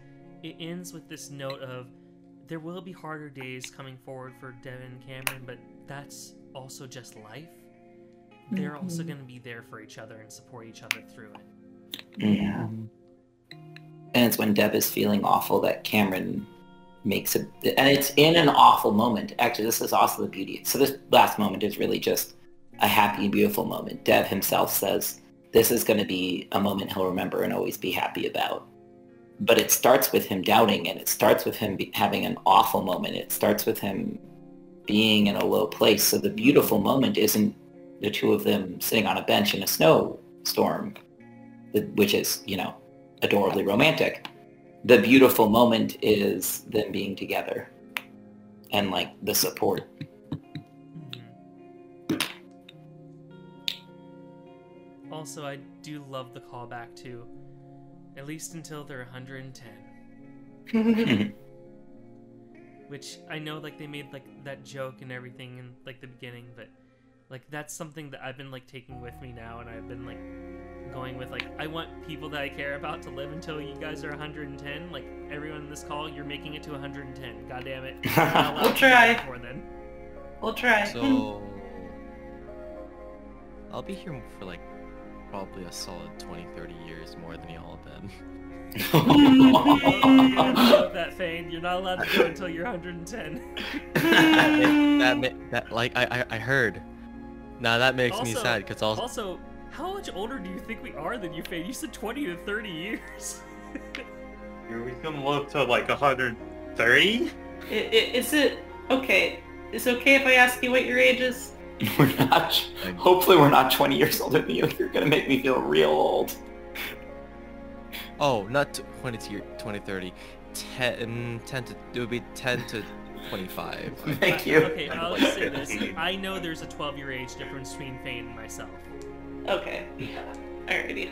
it ends with this note of there will be harder days coming forward for Devon and Cameron, but that's also just life. They're also
Mhm.
going to be there for each other and support each other through it.
Yeah. And it's when Deb is feeling awful that Cameron makes a, and it's in an awful moment. Actually, this is also the beauty. So this last moment is really just a happy and beautiful moment. Dev himself says this is going to be a moment he'll remember and always be happy about. But it starts with him doubting and it starts with him be, having an awful moment. It starts with him being in a low place. So the beautiful moment isn't the two of them sitting on a bench in a snowstorm, which is, you know, adorably romantic. The beautiful moment is them being together and like the support.
Also, I do love the callback to at least until they're 110. which I know like they made like that joke and everything in like the beginning, but like that's something that I've been like taking with me now, and I've been like going with like I want people that I care about to live until you guys are 110. Like everyone in this call, you're making it to 110. God damn it! You're not allowed
We'll try.
Before then.
We'll try.
So I'll be here for like probably a solid 20, 30 years more than y'all have been.
Oh, you're gonna deal with that Fane. You're not allowed to go until you're 110.
that, ma- that, ma- that like I, I I heard. Now that makes me sad because also
Also, how much older do you think we are than you, Fane? You said 20 to 30 years.
Are we gonna live to like 130?
I- i- Is it okay? Is it okay if I ask you what your age is?
we're not. Hopefully, we're not 20 years older than you. You're gonna make me feel real old.
oh not 20 to year 20 30 10 mm, 10 to it would be 10 to 25.
Thank you.
Okay, I'll just say this. I know there's a 12 year age difference between Fane and myself.
Okay. Alrighty.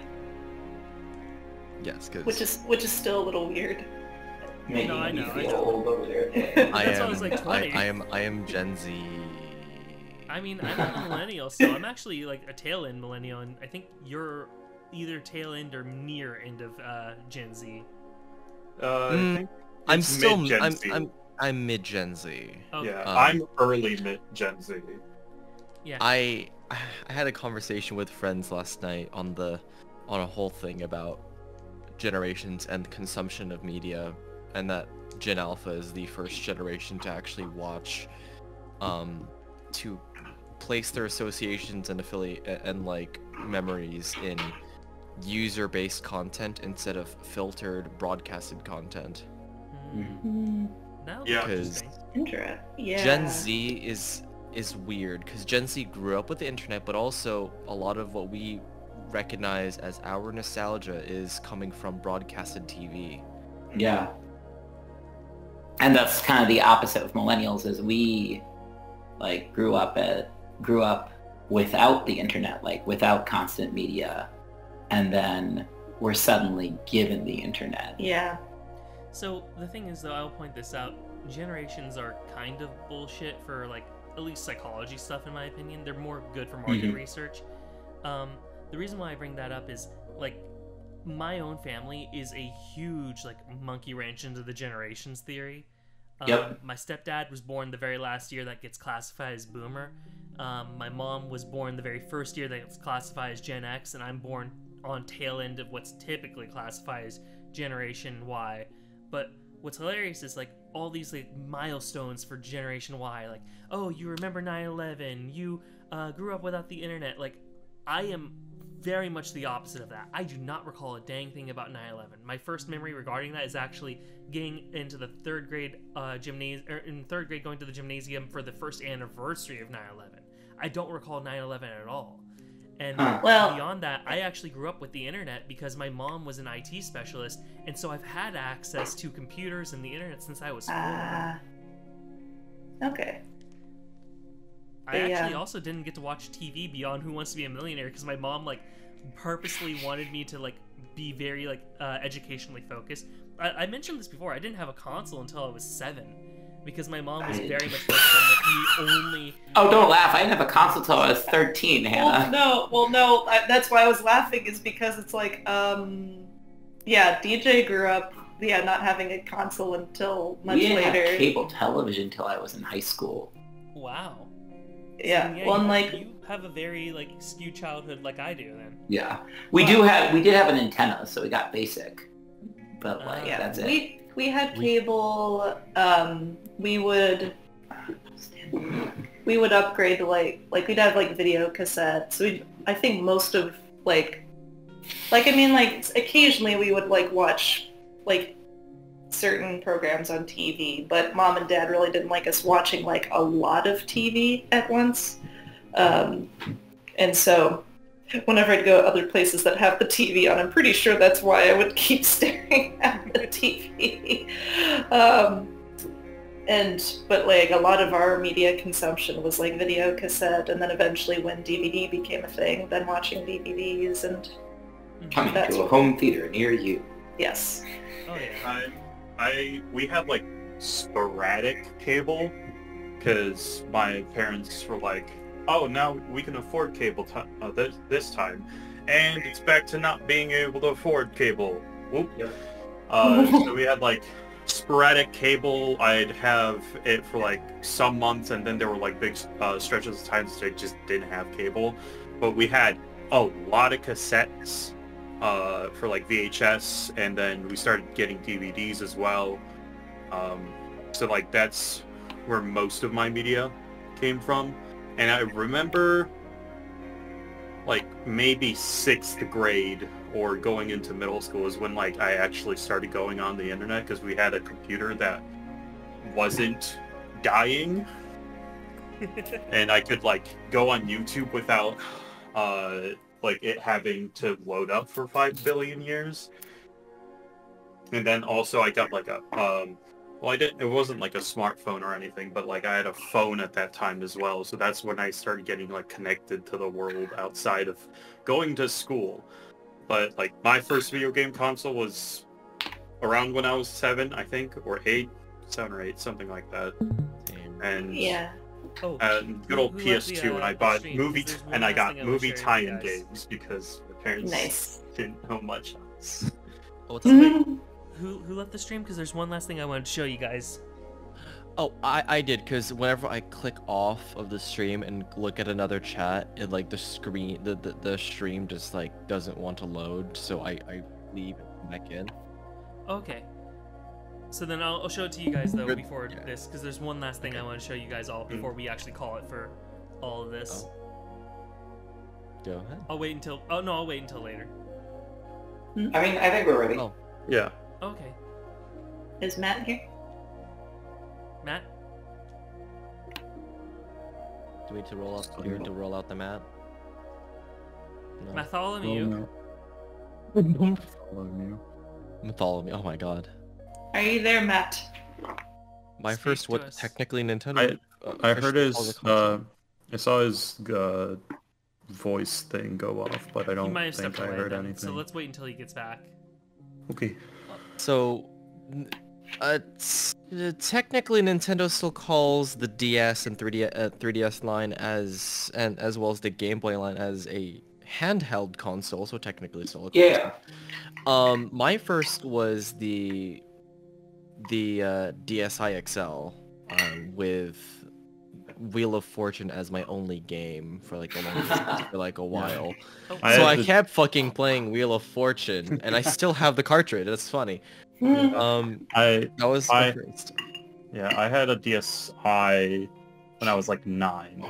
yes, because
Which is which is still a little weird.
Making
No, I
me
know, I
feel
know.
old over there.
I
That's why I
am
was like
I,
20.
I am I am Gen Z.
I mean, I'm a millennial, so I'm actually like a tail end millennial, and I think you're either tail end or near end of uh, Gen Z.
Uh,
Mm,
I think
I'm still
mid-Gen
I'm
Z.
I'm I'm mid Gen Z.
Okay.
yeah,
Um,
I'm early mid Gen Z.
Yeah.
I I had a conversation with friends last night on the on a whole thing about generations and consumption of media and that Gen Alpha is the first generation to actually watch um to place their associations and affiliate and like memories in user-based content instead of filtered broadcasted content.
Hmm. That was
Yeah.
interesting.
Interesting. Yeah.
Gen Z is is weird because Gen Z grew up with the internet, but also a lot of what we recognize as our nostalgia is coming from broadcasted TV.
Yeah. And that's kind of the opposite of millennials is we like grew up at grew up without the internet, like without constant media. And then we're suddenly given the internet.
Yeah.
So the thing is, though, I'll point this out. Generations are kind of bullshit for like at least psychology stuff, in my opinion. They're more good for market
Mhm.
research. Um, the reason why I bring that up is like my own family is a huge like monkey wrench into the generations theory. Um,
Yep.
My stepdad was born the very last year that gets classified as boomer. Um, my mom was born the very first year that gets classified as Gen X, and I'm born on tail end of what's typically classified as Generation Y. But what's hilarious is like all these like milestones for Generation Y, like oh you remember 9/11, you uh, grew up without the internet. Like I am very much the opposite of that. I do not recall a dang thing about 9/11. My first memory regarding that is actually getting into the third grade uh, gymnasium, er, in third grade going to the gymnasium for the first anniversary of 9/11. I don't recall 9/11 at all. And
Huh.
Well-
beyond that, I actually grew up with the internet because my mom was an IT specialist, and so I've had access to computers and the internet since I was four.
Ah. okay.
I
Yeah.
actually also didn't get to watch TV beyond Who Wants to Be a Millionaire because my mom like purposely wanted me to like be very like uh, educationally focused. I-, I mentioned this before. I didn't have a console until I was seven because my mom was very much focused on like me only.
Oh, don't laugh. I didn't have a console till I was 13,
Well,
Hannah.
no, well, no. I, that's why I was laughing. Is because it's like, um, yeah, DJ grew up, yeah, not having a console until much
we didn't
later.
have cable television till I was in high school.
Wow.
Yeah,
So,
well, and
you,
like,
you have a very like skewed childhood like I do then.
Yeah. We do have, we did have an antenna, so we got basic. But like,
Uh,
yeah,
that's it.
we we had cable. Um, we would we would upgrade like like we'd have like video cassettes. We I think most of like like I mean like occasionally we would like watch like certain programs on TV, but mom and dad really didn't like us watching like a lot of TV at once. Um, and so whenever I'd go to other places that have the TV on, I'm pretty sure that's why I would keep staring at the TV. Um, and but like a lot of our media consumption was like video cassette, and then eventually when DVD became a thing, then watching DVDs and
Coming to a
what-
home theater near you.
yes,
Oh yeah.
I, I, we had like sporadic cable because my parents were like, "Oh, now we can afford cable ti uh, this this time," and it's back to not being able to afford cable. Whoop. Uh, so we had like sporadic cable. I'd have it for like some months, and then there were like big uh, stretches of times that I just didn't have cable. But we had a lot of cassettes uh, for like VHS, and then we started getting DVDs as well. Um, so like that's where most of my media came from. And I remember like maybe sixth grade or going into middle school is when like I actually started going on the internet because we had a computer that wasn't dying and I could like go on YouTube without uh like it having to load up for five billion years. And then also I got like a um well I didn't it wasn't like a smartphone or anything, but like I had a phone at that time as well. So that's when I started getting like connected to the world outside of going to school. But like my first video game console was around when I was seven, I think, or eight, seven or eight, something like that.
Same.
And
yeah.
Oh,
and good old
Who- who
PS2,
the, uh,
and I bought
stream?
movie,
'Cause there's
and I got
thing I wanna
movie
share with you
tie-in games because my parents
Nice.
didn't know much else.
Oh, what's up?
who who left the stream? Because there's one last thing I wanted to show you guys.
Oh, I, I did, because whenever I click off of the stream and look at another chat, it like the screen, the, the, the stream just like doesn't want to load, so I, I leave and come back in.
Okay. So then I'll, I'll show it to you guys though before
Yeah.
this, because there's one last thing I want to show you guys all mm. before we actually call it for all of this. Oh.
Go ahead.
I'll wait until. Oh no, I'll wait until later. Hmm?
I mean, I think we're ready.
Oh.
Yeah.
Okay,
Is Matt here?
Matt.
Do we need to roll out, do we need to roll out the map? No.
Bartholomew.
Mythology, oh my god.
Are you there, Matt?
My
Speak
first, what,
us.
technically Nintendo? uh,
I heard his, uh, I saw his uh, voice thing go off, but I don't think I heard
then,
anything.
so let's wait until he gets back.
Okay.
So, uh, uh, technically, Nintendo still calls the DS and 3D, uh, 3DS line as, and as well as the Game Boy line as a handheld console, so technically still a
Yeah.
Um, my first was the the uh, DSi XL um, with Wheel of Fortune as my only game for like a long for like a while.
Oh,
I
so I kept fucking playing Wheel of Fortune, and I still have the cartridge. That's funny. Um,
I
that was
I- yeah, I had a DSi when I was like nine.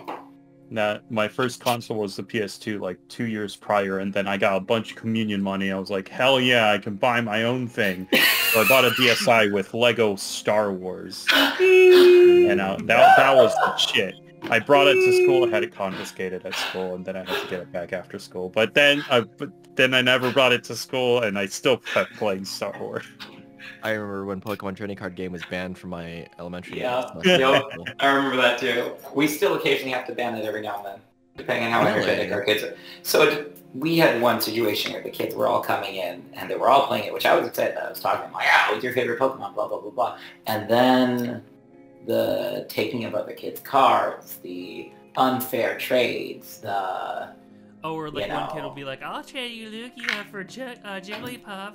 That my first console was the PS2 like two years prior, and then I got a bunch of communion money. I was like, hell yeah, I can buy my own thing. So I bought a DSi with Lego Star Wars, and uh, that that was the shit. I brought it to school, I had it confiscated at school, and then I had to get it back after school. But then, I, but then I never brought it to school, and I still kept playing Star Wars.
I remember when Pokemon trading card game was banned from my elementary.
Yeah.
days.
Yep. I remember that too. We still occasionally have to ban it every now and then, depending on how
Really?
energetic our kids are. So it, we had one situation where the kids were all coming in and they were all playing it, which I was excited about. I was talking to them like, ah, what's your favorite Pokemon? Blah, blah, blah, blah. And then the taking of other kids' cards, the unfair trades, the...
Oh, or like
You
one kid will be like, "I'll trade you Lugia for J- uh, Jigglypuff."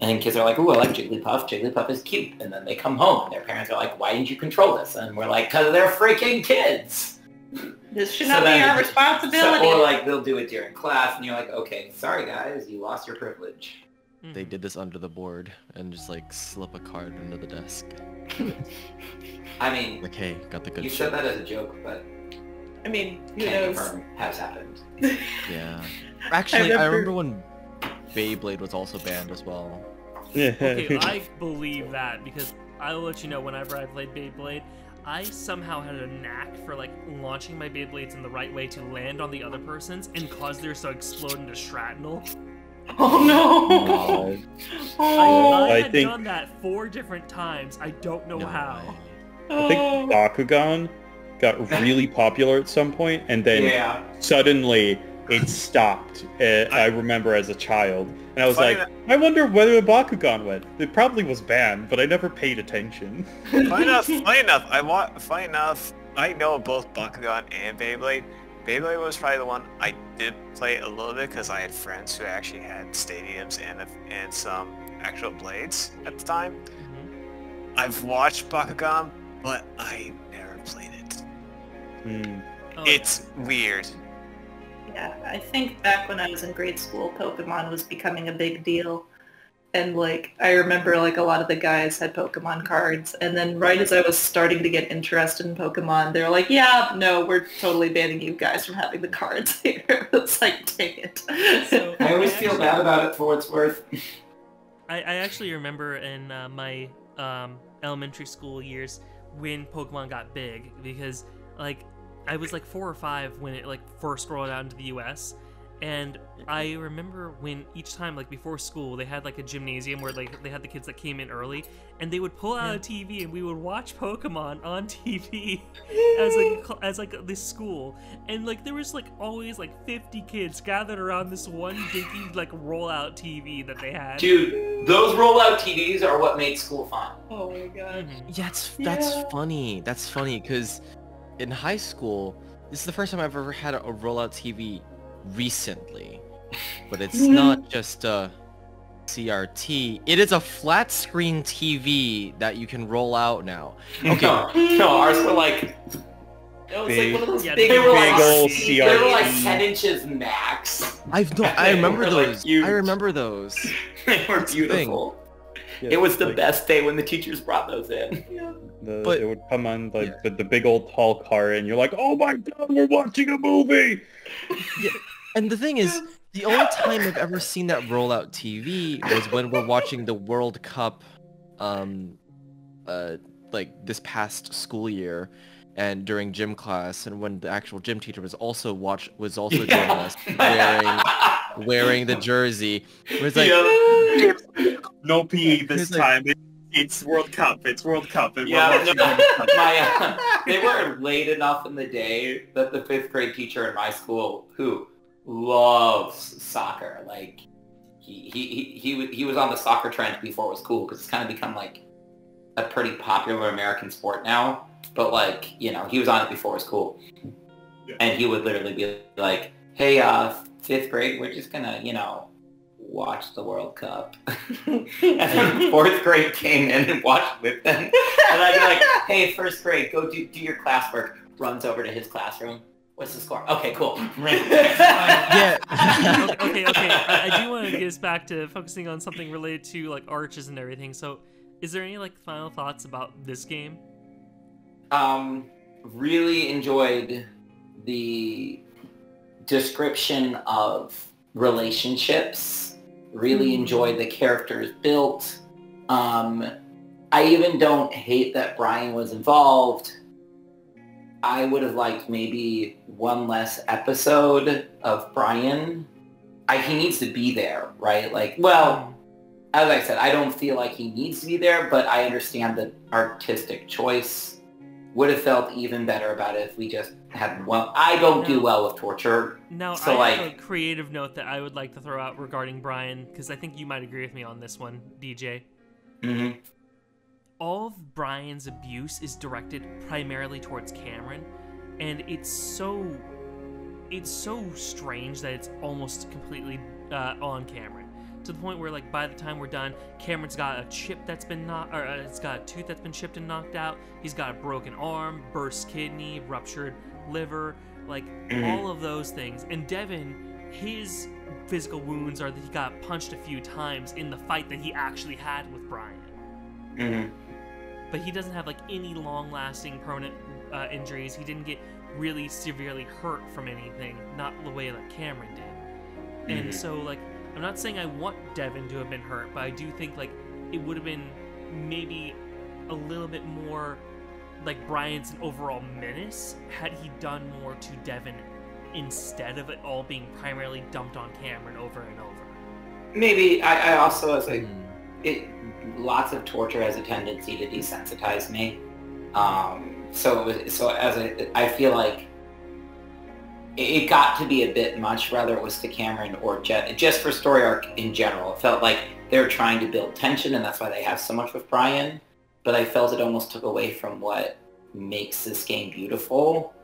And kids are like, ooh, I like Jigglypuff. Jigglypuff is cute. And then they come home and their parents are like, why didn't you control this? And we're like, because they're freaking kids.
This should
So
not be
then-
our
So,
responsibility.
or like they'll do it during class, and you're like, okay, sorry guys, you lost your privilege.
They did this under the board and just like slip a card under the desk.
I mean,
Like, hey, got the good
you
shit.
said that as a joke, but
I mean, who
can
knows?
has happened.
Yeah. Actually, I
remember-
remember when Beyblade was also banned as well.
Okay, I believe that because I'll let you know whenever I played Beyblade, I somehow had a knack for like launching my Beyblades in the right way to land on the other person's and cause theirs to explode into shrapnel.
Oh no!
God. Oh.
I,
Oh,
I
I
had
think-
done that four different times. I don't know
No
how.
way.
I think oh. Bakugan got really popular at some point, and then
yeah.
suddenly it stopped. Uh, I remember as a child, and I was
Funny
like, I wonder whether Bakugan went. It probably was banned, but I never paid attention.
Funny enough, funny enough, I want. Funny enough, I know both Bakugan and Beyblade. Beyblade was probably the one I did play a little bit because I had friends who actually had stadiums and a, and some actual blades at the time.
Mhm.
I've watched Bakugan, but I never played it.
Hmm.
Oh,
It's weird.
Yeah, I think back when I was in grade school, Pokemon was becoming a big deal. And like, I remember like a lot of the guys had Pokemon cards. And then right as I was starting to get interested in Pokemon, they were like, yeah, no, we're totally banning you guys from having the cards here. it's like, dang it.
So-
I always
I
feel
actually-
bad about it for what it's worth.
I, I actually remember in uh, my um, elementary school years when Pokemon got big because like I was like four or five when it like first rolled out into the U.S. And I remember when each time like before school they had like a gymnasium where like they had the kids that came in early and they would pull out a TV and we would watch Pokemon on TV as like cl- as like this school and like there was like always like 50 kids gathered around this one dinky like rollout TV that they had.
Dude, those rollout TVs are what made school fun.
oh my god.
Mhm.
Yeah, it's, that's
Yeah.
funny. That's funny because in high school, this is the first time I've ever had a, a rollout TV recently. But it's mm-hmm. not just a CRT. It is a flat screen TV that you can roll out now. Okay.
No, no, ours were like
It was
Big-
like one of those
Yeah,
big,
they were like
Big ol'
boxy-
CRT.
they were like ten inches max.
I've no, I remember
were, like,
those. I remember those.
they were
That's the
beautiful.
Yeah,
It was the
like,
best day when the teachers brought those in.
The,
But-
it would come on like the, the big old tall car, and you're like, oh my god, we're watching a movie. Yeah.
And the thing is, the only time I've ever seen that rollout TV was when we're watching the World Cup, um, uh, like this past school year, and during gym class, and when the actual gym teacher was also watch was also joining us, wearing wearing the jersey. It was like,
Yeah.
No PE this
Here's like-
time. It, it's World Cup. It's World Cup. And
Yeah,
watching
no,
World Cup.
my uh, they were late enough in the day that the fifth grade teacher in my school, who loves soccer, like he he he he, he was on the soccer trend before it was cool because it's kind of become like a pretty popular American sport now. But like you know, he was on it before it was cool,
Yeah.
and he would literally be like, "Hey, uh, fifth grade, we're just gonna, you know, watch the World Cup. and then fourth grade came in and watched with them. And I'd be like, hey, first grade, go do, do your classwork. Runs over to his classroom. What's the score? Okay, cool.
Yeah.
okay, okay, okay. I, I do want to get us back to focusing on something related to like arches and everything. So, is there any like final thoughts about this game?
um, really enjoyed the description of relationships. Really enjoyed the characters built. Um, I even don't hate that Brian was involved. I would have liked maybe one less episode of Brian. I, he needs to be there, right? Like, well, as I said, I don't feel like he needs to be there, but I understand the artistic choice. Would have felt even better about it if we just had one. I don't do well with torture.
Now,
So,
I have a creative note that I would like to throw out regarding Brian because I think you might agree with me on this one, DJ.
Mm-hmm.
all of Brian's abuse is directed primarily towards Cameron, and it's so it's so strange that it's almost completely uh, on Cameron to the point where like by the time we're done, Cameron's got a chip that's been knocked, or uh, it's got a tooth that's been chipped and knocked out. He's got a broken arm, burst kidney, ruptured liver, like
Mhm.
all of those things. And Devon, his physical wounds are that he got punched a few times in the fight that he actually had with Brian
hmm
but he doesn't have like any long-lasting permanent uh, injuries. He didn't get really severely hurt from anything, not the way that Cameron did. And
Mhm.
so, like, I'm not saying I want Devon to have been hurt, but I do think like it would have been maybe a little bit more like Brian's an overall menace had he done more to Devon instead of it all being primarily dumped on Cameron over and over.
Maybe I, I also as a
Hmm.
it lots of torture has a tendency to desensitize me. Um, so it was, so as a I feel like it, it got to be a bit much, whether it was to Cameron or Jet, just for story arc in general. It felt like they were trying to build tension, and that's why they have so much with Brian. But I felt it almost took away from what makes this game beautiful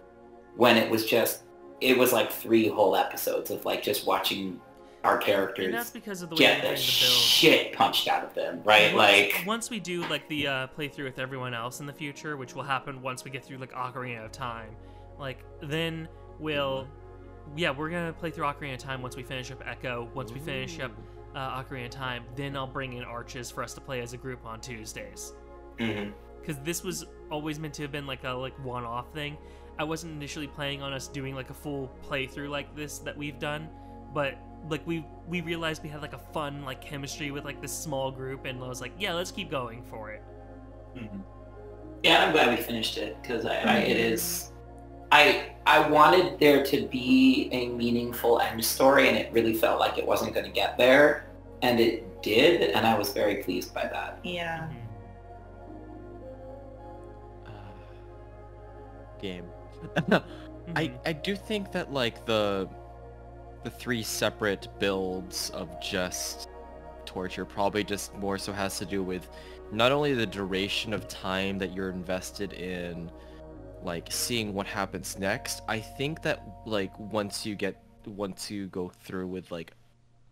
when it was just it was like three whole episodes of like just watching our characters
And that's because of the way
get the
the
shit punched out of them, right?
Once-
Like,
once we do like the uh, playthrough with everyone else in the future, which will happen once we get through like Ocarina of Time, like then we'll, yeah, we're gonna play through Ocarina of Time once we finish up Echo. Once we finish up uh, Ocarina of Time, then I'll bring in Arches for us to play as a group on Tuesdays.
Mhm.
Because this was always meant to have been like a like one-off thing. I wasn't initially planning on us doing like a full playthrough like this that we've done, but like we we realized we had like a fun like chemistry with like this small group, and I was like, yeah, let's keep going for it.
Mhm.
yeah, I'm glad we finished it because I, I, it is. I I wanted there to be a meaningful end story, and it really felt like it wasn't going to get there, and it did, and I was very pleased by that.
Yeah.
Mhm.
Game. I
Mhm.
I do think that like the the three separate builds of just torture probably just more so has to do with not only the duration of time that you're invested in like seeing what happens next. I think that like once you get once you go through with like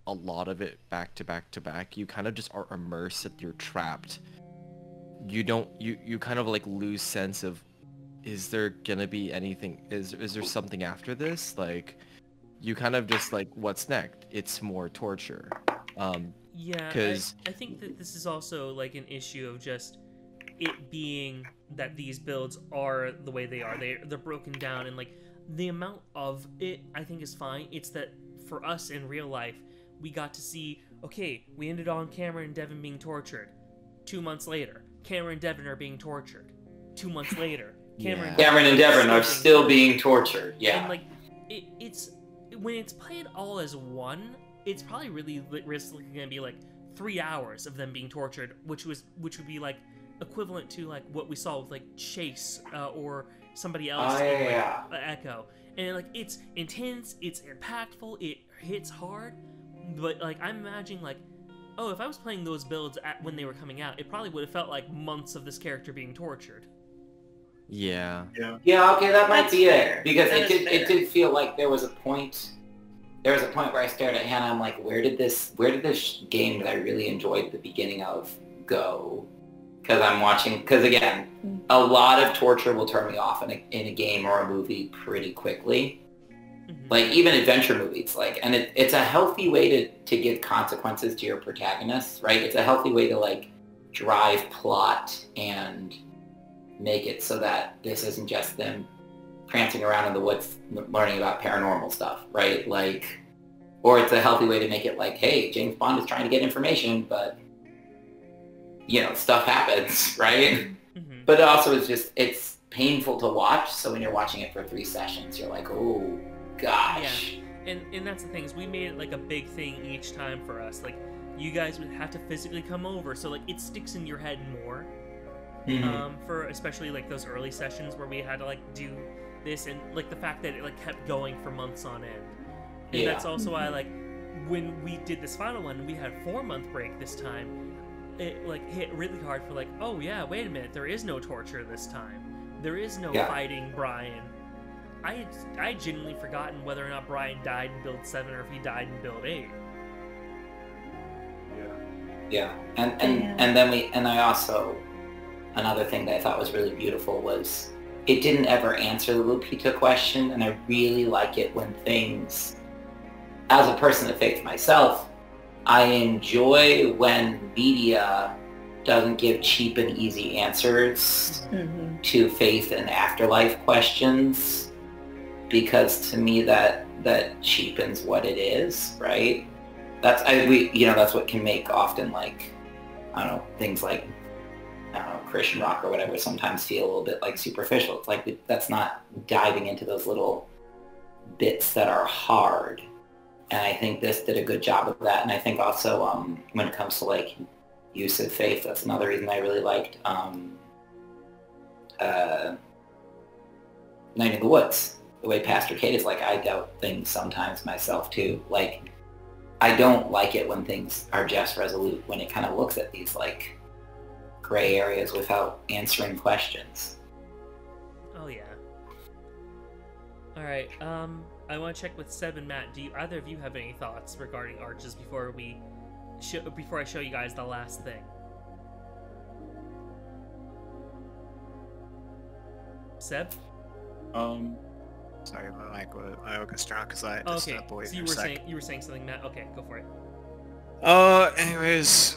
a lot of it back to back to back, you kind of just are immersed that you're trapped. You don't you you kind of like lose sense of is there gonna be anything is is there something after this like you kind of just like what's next it's more torture um
Yeah, I-
'Cause-
I, think that this is also like an issue of just it being that these builds are the way they are. They they're broken down and like the amount of it I think is fine. It's that for us in real life, we got to see okay, we ended on Cameron and Devon being tortured. Two months later, Cameron and Devon are being tortured. Two months later, Cameron
Yeah.
Cameron and Devon are still being tortured. Yeah.
and like it, it's when it's played all as one it's probably really li- realistically going to be like three hours of them being tortured which was which would be like equivalent to like what we saw with like chase uh, or somebody else
Oh,
in, like,
yeah.
uh, echo and like it's intense it's impactful it hits hard but like i'm imagining like oh if i was playing those builds at when they were coming out it probably would have felt like months of this character being tortured
yeah
Yeah.
Yeah, okay, that might
That's
be
fair.
it because
That
it
is
did. It did feel like there was a point. there was a point where I stared at Hannah. I'm like, where did this where did this game that I really enjoyed the beginning of go? Because I'm watching. Because again, a lot of torture will turn me off in a, in a game or a movie pretty quickly.
Mhm.
Like even adventure movies, like, and it, it's a healthy way to to give consequences to your protagonists, right? It's a healthy way to like drive plot and make it so that this isn't just them prancing around in the woods learning about paranormal stuff, right? Like, or it's a healthy way to make it like, hey, James Bond is trying to get information, but you know, stuff happens, right?
Mhm.
But also it's just, it's painful to watch. So when you're watching it for three sessions, you're like, oh gosh. Yeah.
and and that's the thing is we made it like a big thing each time for us. Like you guys would have to physically come over, so like it sticks in your head more.
Mhm.
um, for especially like those early sessions where we had to like do this and like the fact that it like kept going for months on end. And
Yeah.
that's also why like when we did this final one, we had a four month break this time. It like hit really hard for like, oh yeah, wait a minute, there is no torture this time. There is no
Yeah.
fighting Brian. I had, I had genuinely forgotten whether or not Brian died in build seven or if he died in build eight.
Yeah.
Yeah, and and
Yeah.
and then we and I also another thing that I thought was really beautiful was it didn't ever answer the Lupita question, and I really like it when things, as a person of faith myself, I enjoy when media doesn't give cheap and easy answers
Mhm.
to faith and afterlife questions because to me that that cheapens what it is right that's I we you know that's what can make often like I don't know things like Know Christian rock or whatever sometimes feel a little bit like superficial it's like that's not diving into those little bits that are hard and I think this did a good job of that and I think also um when it comes to like use of faith that's another reason I really liked um uh, Night in the Woods. The way Pastor Kate is like, I doubt things sometimes myself too. Like, I don't like it when things are just resolute, when it kind of looks at these like gray areas without answering questions.
Oh yeah. All right. Um, I want to check with Seb and Matt. Do you, either of you have any thoughts regarding arches before we, show, before I show you guys the last thing? Seb.
Um,
Sorry, my mic was my mic was strong because I had to
okay.
step away
So you were
sec.
saying you were saying something, Matt. Okay, go for it.
Uh, anyways,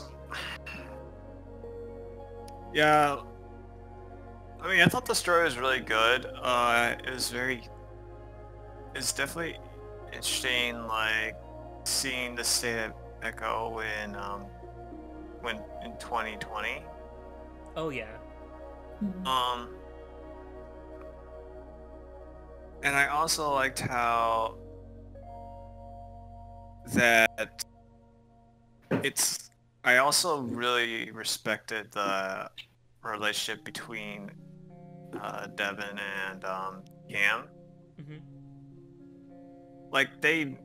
yeah. I mean, I thought the story was really good. Uh, it was very, it's definitely interesting, like seeing the state of Echo in um, when in 2020.
Oh yeah.
Mhm.
Um, and I also liked how that it's. I also really respected the relationship between uh, Devon and um, Cam.
hmm
Like they, it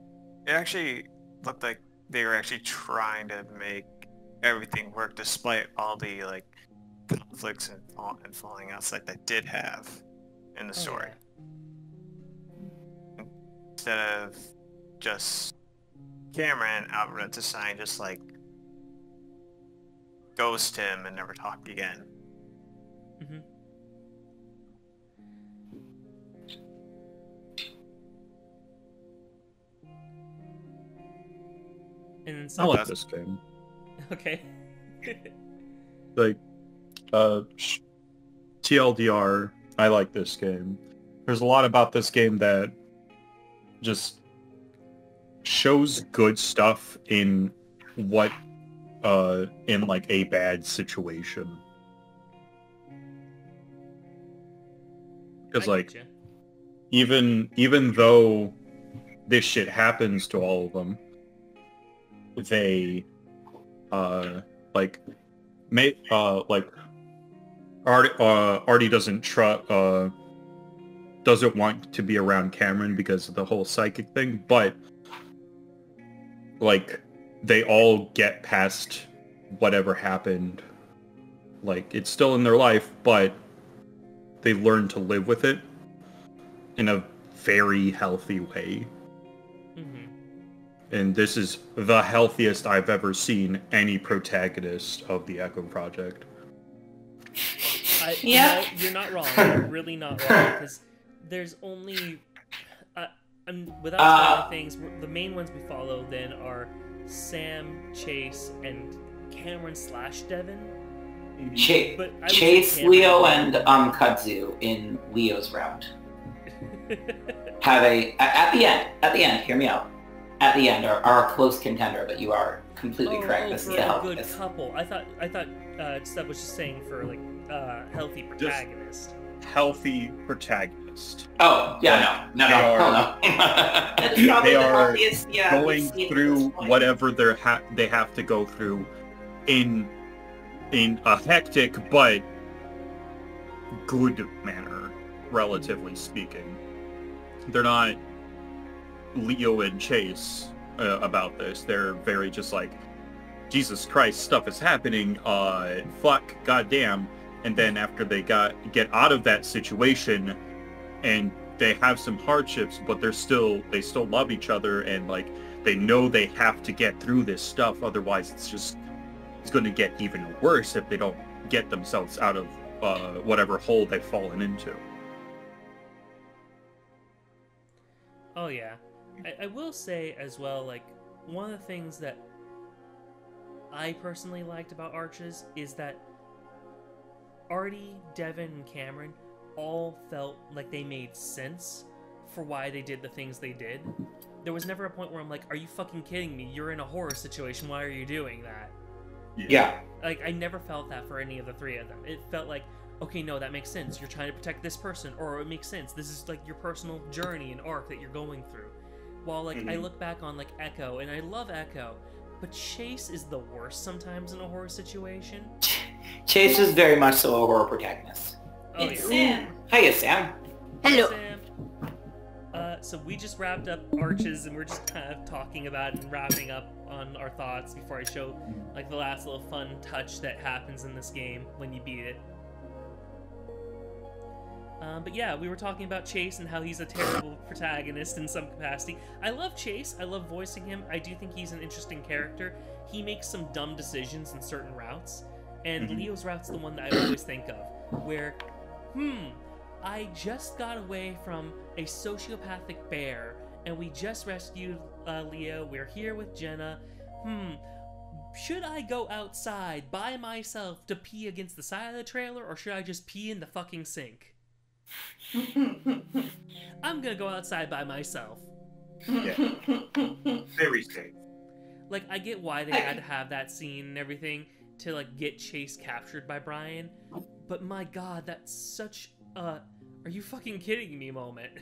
actually looked like they were actually trying to make everything work despite all the like conflicts and, and falling outs that they did have in the
Oh,
story. Instead of just Cameron outright sign just like ghost him and never talk again.
Mm -hmm. And then
I
some.
like this game.
Okay.
Like, uh, TLDR, I like this game. There's a lot about this game that just shows good stuff in what, uh, in like a bad situation. Because like, even even though this shit happens to all of them, they uh like may uh like Artie uh Artie doesn't trust uh doesn't want to be around Cameron because of the whole psychic thing, but like they all get past whatever happened. Like it's still in their life, but they learn to live with it in a very healthy way.
Mhm.
and this is the healthiest I've ever seen any protagonist of the Echo Project.
I,
Yeah.
no, you're not wrong. You're really not wrong because there's only. Uh, and without
Uh,
spoiling things, the main ones we follow then are Sam, Chase, and Cameron slash Devon.
Cha-
But I
Chase, Leo, and um Kudzu in Leo's round have a a- at the end. At the end, hear me out. At the end, are, are a close contender, but you are completely
oh,
correct.
oh,
This is
a good
healthiest.
couple. I thought I thought uh, Steph was just saying for like uh, healthy protagonist.
Healthy protagonist.
Oh yeah, no, no,
They
no,
are-
hell no.
That is probably
They
the
are
healthiest, yeah,
going
seen at this
through whatever they're ha- they have to go through in in a hectic but good manner, relatively speaking. They're not Leo and Chase uh, about this. They're very just like, Jesus Christ, stuff is happening. Uh, fuck, goddamn. And then after they got get out of that situation, and they have some hardships, but they're still they still love each other, and like they know they have to get through this stuff. Otherwise, it's just it's going to get even worse if they don't get themselves out of uh, whatever hole they've fallen into.
Oh yeah, I, I will say as well. Like one of the things that I personally liked about Arches is that Artie, Devon, and Cameron all felt like they made sense for why they did the things they did. There was never a point where I'm like, "Are you fucking kidding me? You're in a horror situation. Why are you doing that?"
yeah,
like I never felt that for any of the three of them. It felt like, okay, no, that makes sense. You're trying to protect this person, or it makes sense. This is like your personal journey and arc that you're going through. While like I
Mhm.
look back on like Echo, and I love Echo, but Chase is the worst sometimes in a horror situation.
Chase is very much so a horror protagonist.
Oh
It's
yeah.
Sam.
Hiya, Sam.
Hello. Sam. Uh, so we just wrapped up Arches, and we're just kind of talking about and wrapping up on our thoughts before I show like the last little fun touch that happens in this game when you beat it. Um, but yeah, we were talking about Chase and how he's a terrible protagonist in some capacity. I love Chase. I love voicing him. I do think he's an interesting character. He makes some dumb decisions in certain routes, and
Mhm.
Leo's route's the one that I always think of, where, hmm, I just got away from a sociopathic bear, and we just rescued uh, Leo. We're here with Jenna. Hmm, should I go outside by myself to pee against the side of the trailer, or should I just pee in the fucking sink? I'm gonna go outside by myself. Yeah.
Very safe.
Like, I get why they had to have that scene and everything to like get Chase captured by Brian, but my god, that's such a "Are you fucking kidding me?" moment.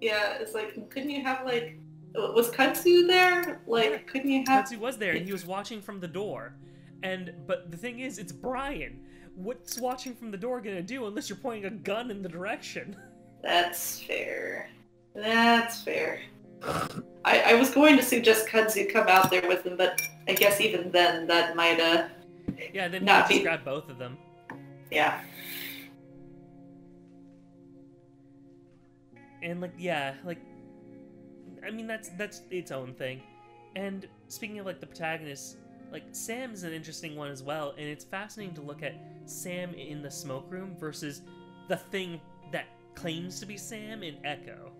yeah, it's like, couldn't you have like, was Kudzu there? Like, couldn't you have?
Kudzu was there and he was watching from the door, and but the thing is, it's Brian. What's watching from the door gonna do unless you're pointing a gun in the direction?
That's fair. That's fair. I, I was going to suggest Kudzu come out there with him, but I guess even then that might uh
Yeah, then he
Not
just
be-
grab both of them.
Yeah.
and like yeah like i mean that's that's its own thing and speaking of like the protagonists like sam is an interesting one as well and it's fascinating to look at sam in the smoke room versus the thing that claims to be sam in echo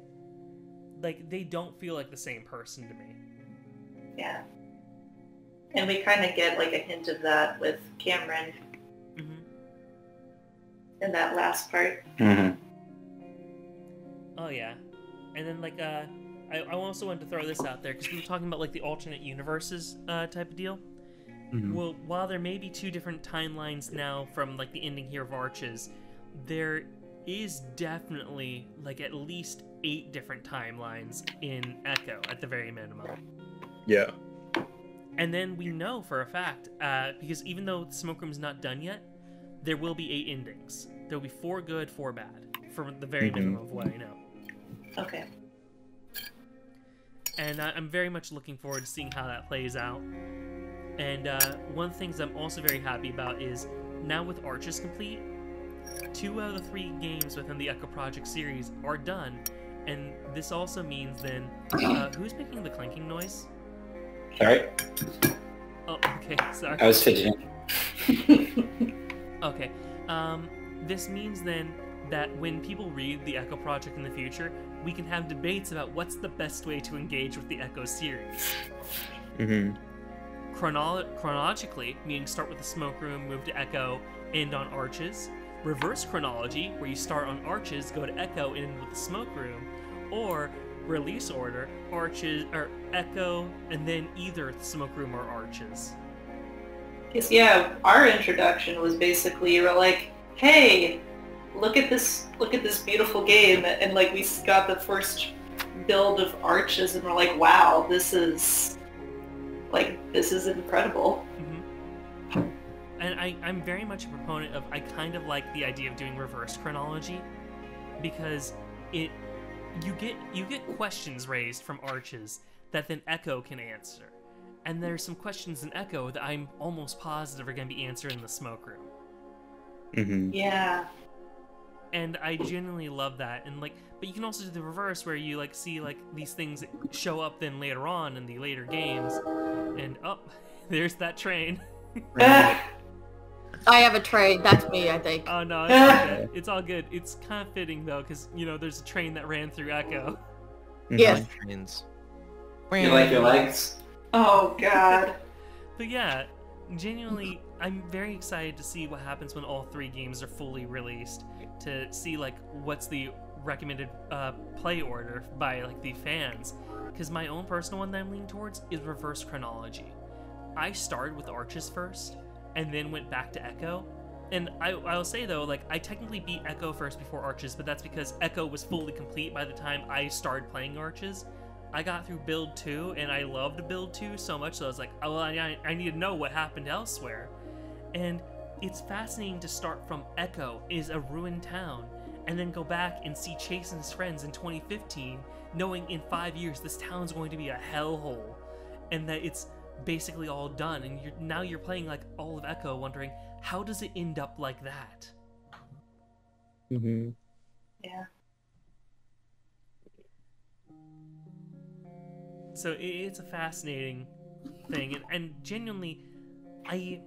like they don't feel like the same person to me
Yeah. And we kind of get like a hint of that with Cameron in that last part.
Mm-hmm.
oh yeah and then like uh I, I also wanted to throw this out there because we were talking about like the alternate universes uh, type of deal
Mhm.
Well, while there may be two different timelines now from like the ending here of Arches, there is definitely like at least eight different timelines in Echo at the very minimum.
Yeah.
And then we know for a fact, uh, because even though Smoke Room's not done yet, there will be eight endings. There will be four good, four bad, from the very
Mhm.
minimum of what I know.
Okay.
and I- I'm very much looking forward to seeing how that plays out. And uh, one of the things I'm also very happy about is now with Arches complete, two out of the three games within the Echo Project series are done, and this also means then uh, who's making the clanking noise?
Sorry,
Oh, okay, sorry.
I was fidgeting.
Okay. Um, this means then that when people read the Echo Project in the future, we can have debates about what's the best way to engage with the Echo series.
Mm-hmm.
Chronolo- chronologically, meaning start with the smoke room, move to Echo, end on Arches. Reverse chronology, where you start on Arches, go to Echo, and end with the smoke room. Or release order, Arches or Echo, and then either the smoke room or Arches.
Because yeah, our introduction was basically you were like, "Hey, look at this! Look at this beautiful game!" And like we got the first build of arches, and we're like, "Wow, this is like this is incredible."
hmm And I, I'm very much a proponent of. I kind of like the idea of doing reverse chronology, because it, you get you get questions raised from arches that then Echo can answer, and there's some questions in Echo that I'm almost positive are going to be answered in the smoke room,
Mm-hmm.
Yeah.
and I genuinely love that. And like, but you can also do the reverse where you like see like these things show up then later on in the later games, and oh, there's that train.
I have a train. That's me, I think.
Oh no, it's all good. It's all good. It's kind of fitting though, because you know there's a train that ran through Echo.
Yes.
Trains.
You like your legs?
Oh God.
But yeah, genuinely, I'm very excited to see what happens when all three games are fully released. To see like what's the recommended uh, play order by like the fans. Because my own personal one that I'm leaning towards is reverse chronology. I started with Arches first, and then went back to Echo. And I, I'll say though, like I technically beat Echo first before Arches, but that's because Echo was fully complete by the time I started playing Arches. I got through build two, and I loved build two so much that I was like, oh, well, I, I need to know what happened elsewhere. And it's fascinating to start from Echo is a ruined town, and then go back and see Chase and his friends in 2015, knowing in five years this town's going to be a hellhole, and that it's basically all done. And you're now you're playing like all of Echo, wondering how does it end up like that?
Mm-hmm.
Yeah.
So i- it's a fascinating thing, and, and genuinely, I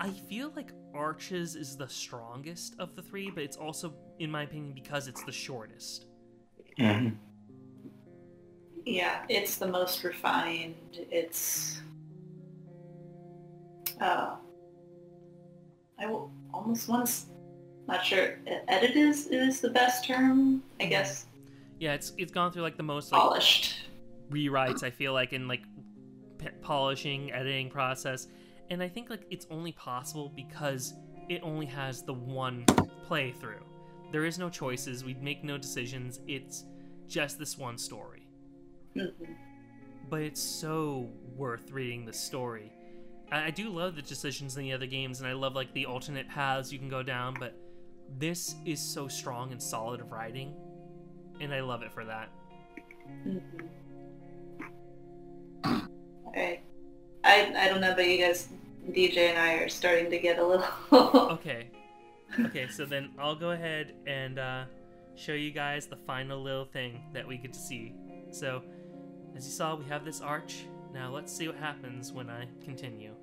I feel like Arches is the strongest of the three, but it's also, in my opinion, because it's the shortest.
Mhm.
Yeah, it's the most refined. It's uh I will almost want to not sure e- edit is is the best term, I guess.
Yeah, it's it's gone through like the most like
Polished.
Rewrites. I feel like in like p- polishing, editing process, and I think like it's only possible because it only has the one playthrough. There is no choices. We make no decisions. It's just this one story.
Mhm.
but it's so worth reading the story. I, I do love the decisions in the other games, and I love like the alternate paths you can go down. But this is so strong and solid of writing, and I love it for that.
Mhm. I I don't know, but you guys, DJ and I are starting to get a little.
Okay, okay. So then I'll go ahead and uh, show you guys the final little thing that we get to see. So, as you saw, we have this arch. Now let's see what happens when I continue.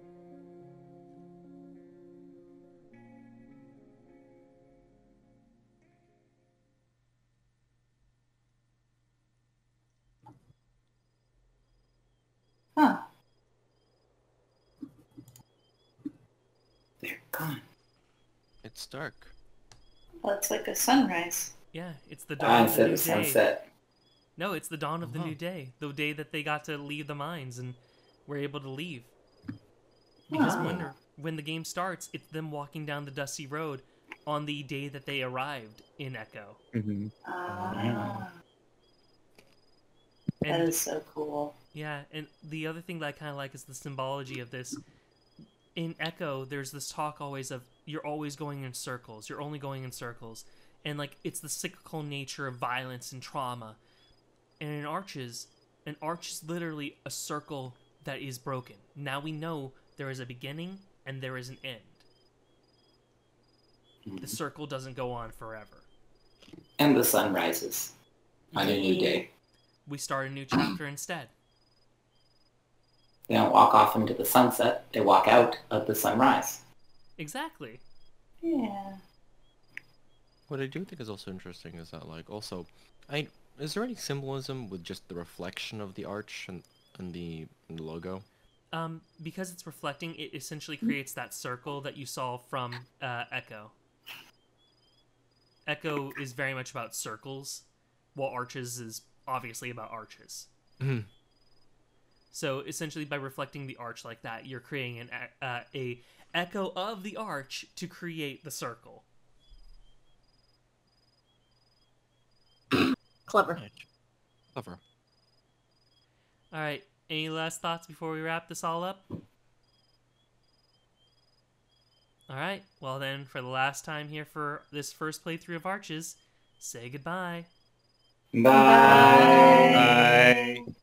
Dark.
Well, it's like a sunrise.
Yeah, it's the
Ah,
dawn of the new
of
day.
sunset.
No, it's the dawn of the new day. The day that they got to leave the mines and were able to leave. Because
Ah.
when when the game starts, it's them walking down the dusty road on the day that they arrived in Echo.
Mm-hmm.
Ah, that
And
is so cool.
yeah, and the other thing that I kind of like is the symbology of this. In Echo, there's this talk always of you're always going in circles. You're only going in circles, and like it's the cyclical nature of violence and trauma. And in Arches, an arch is literally a circle that is broken. Now we know there is a beginning and there is an end. The mm-hmm. circle doesn't go on forever.
And the sun rises on a new day.
We start a new chapter instead.
They don't walk off into the sunset. They walk out of the sunrise.
Exactly.
Yeah.
What I do think is also interesting is that, like, also, I is there any symbolism with just the reflection of the arch and and the, and the logo?
Um, because it's reflecting, it essentially creates that circle that you saw from uh, Echo. Echo is very much about circles, while Arches is obviously about arches.
Mhm.
So essentially, by reflecting the arch like that, you're creating an uh, a echo of the arch to create the circle.
Clever.
Clever.
All right. Any last thoughts before we wrap this all up? All right. Well, then, for the last time here for this first playthrough of Arches, say goodbye.
Bye.
Bye.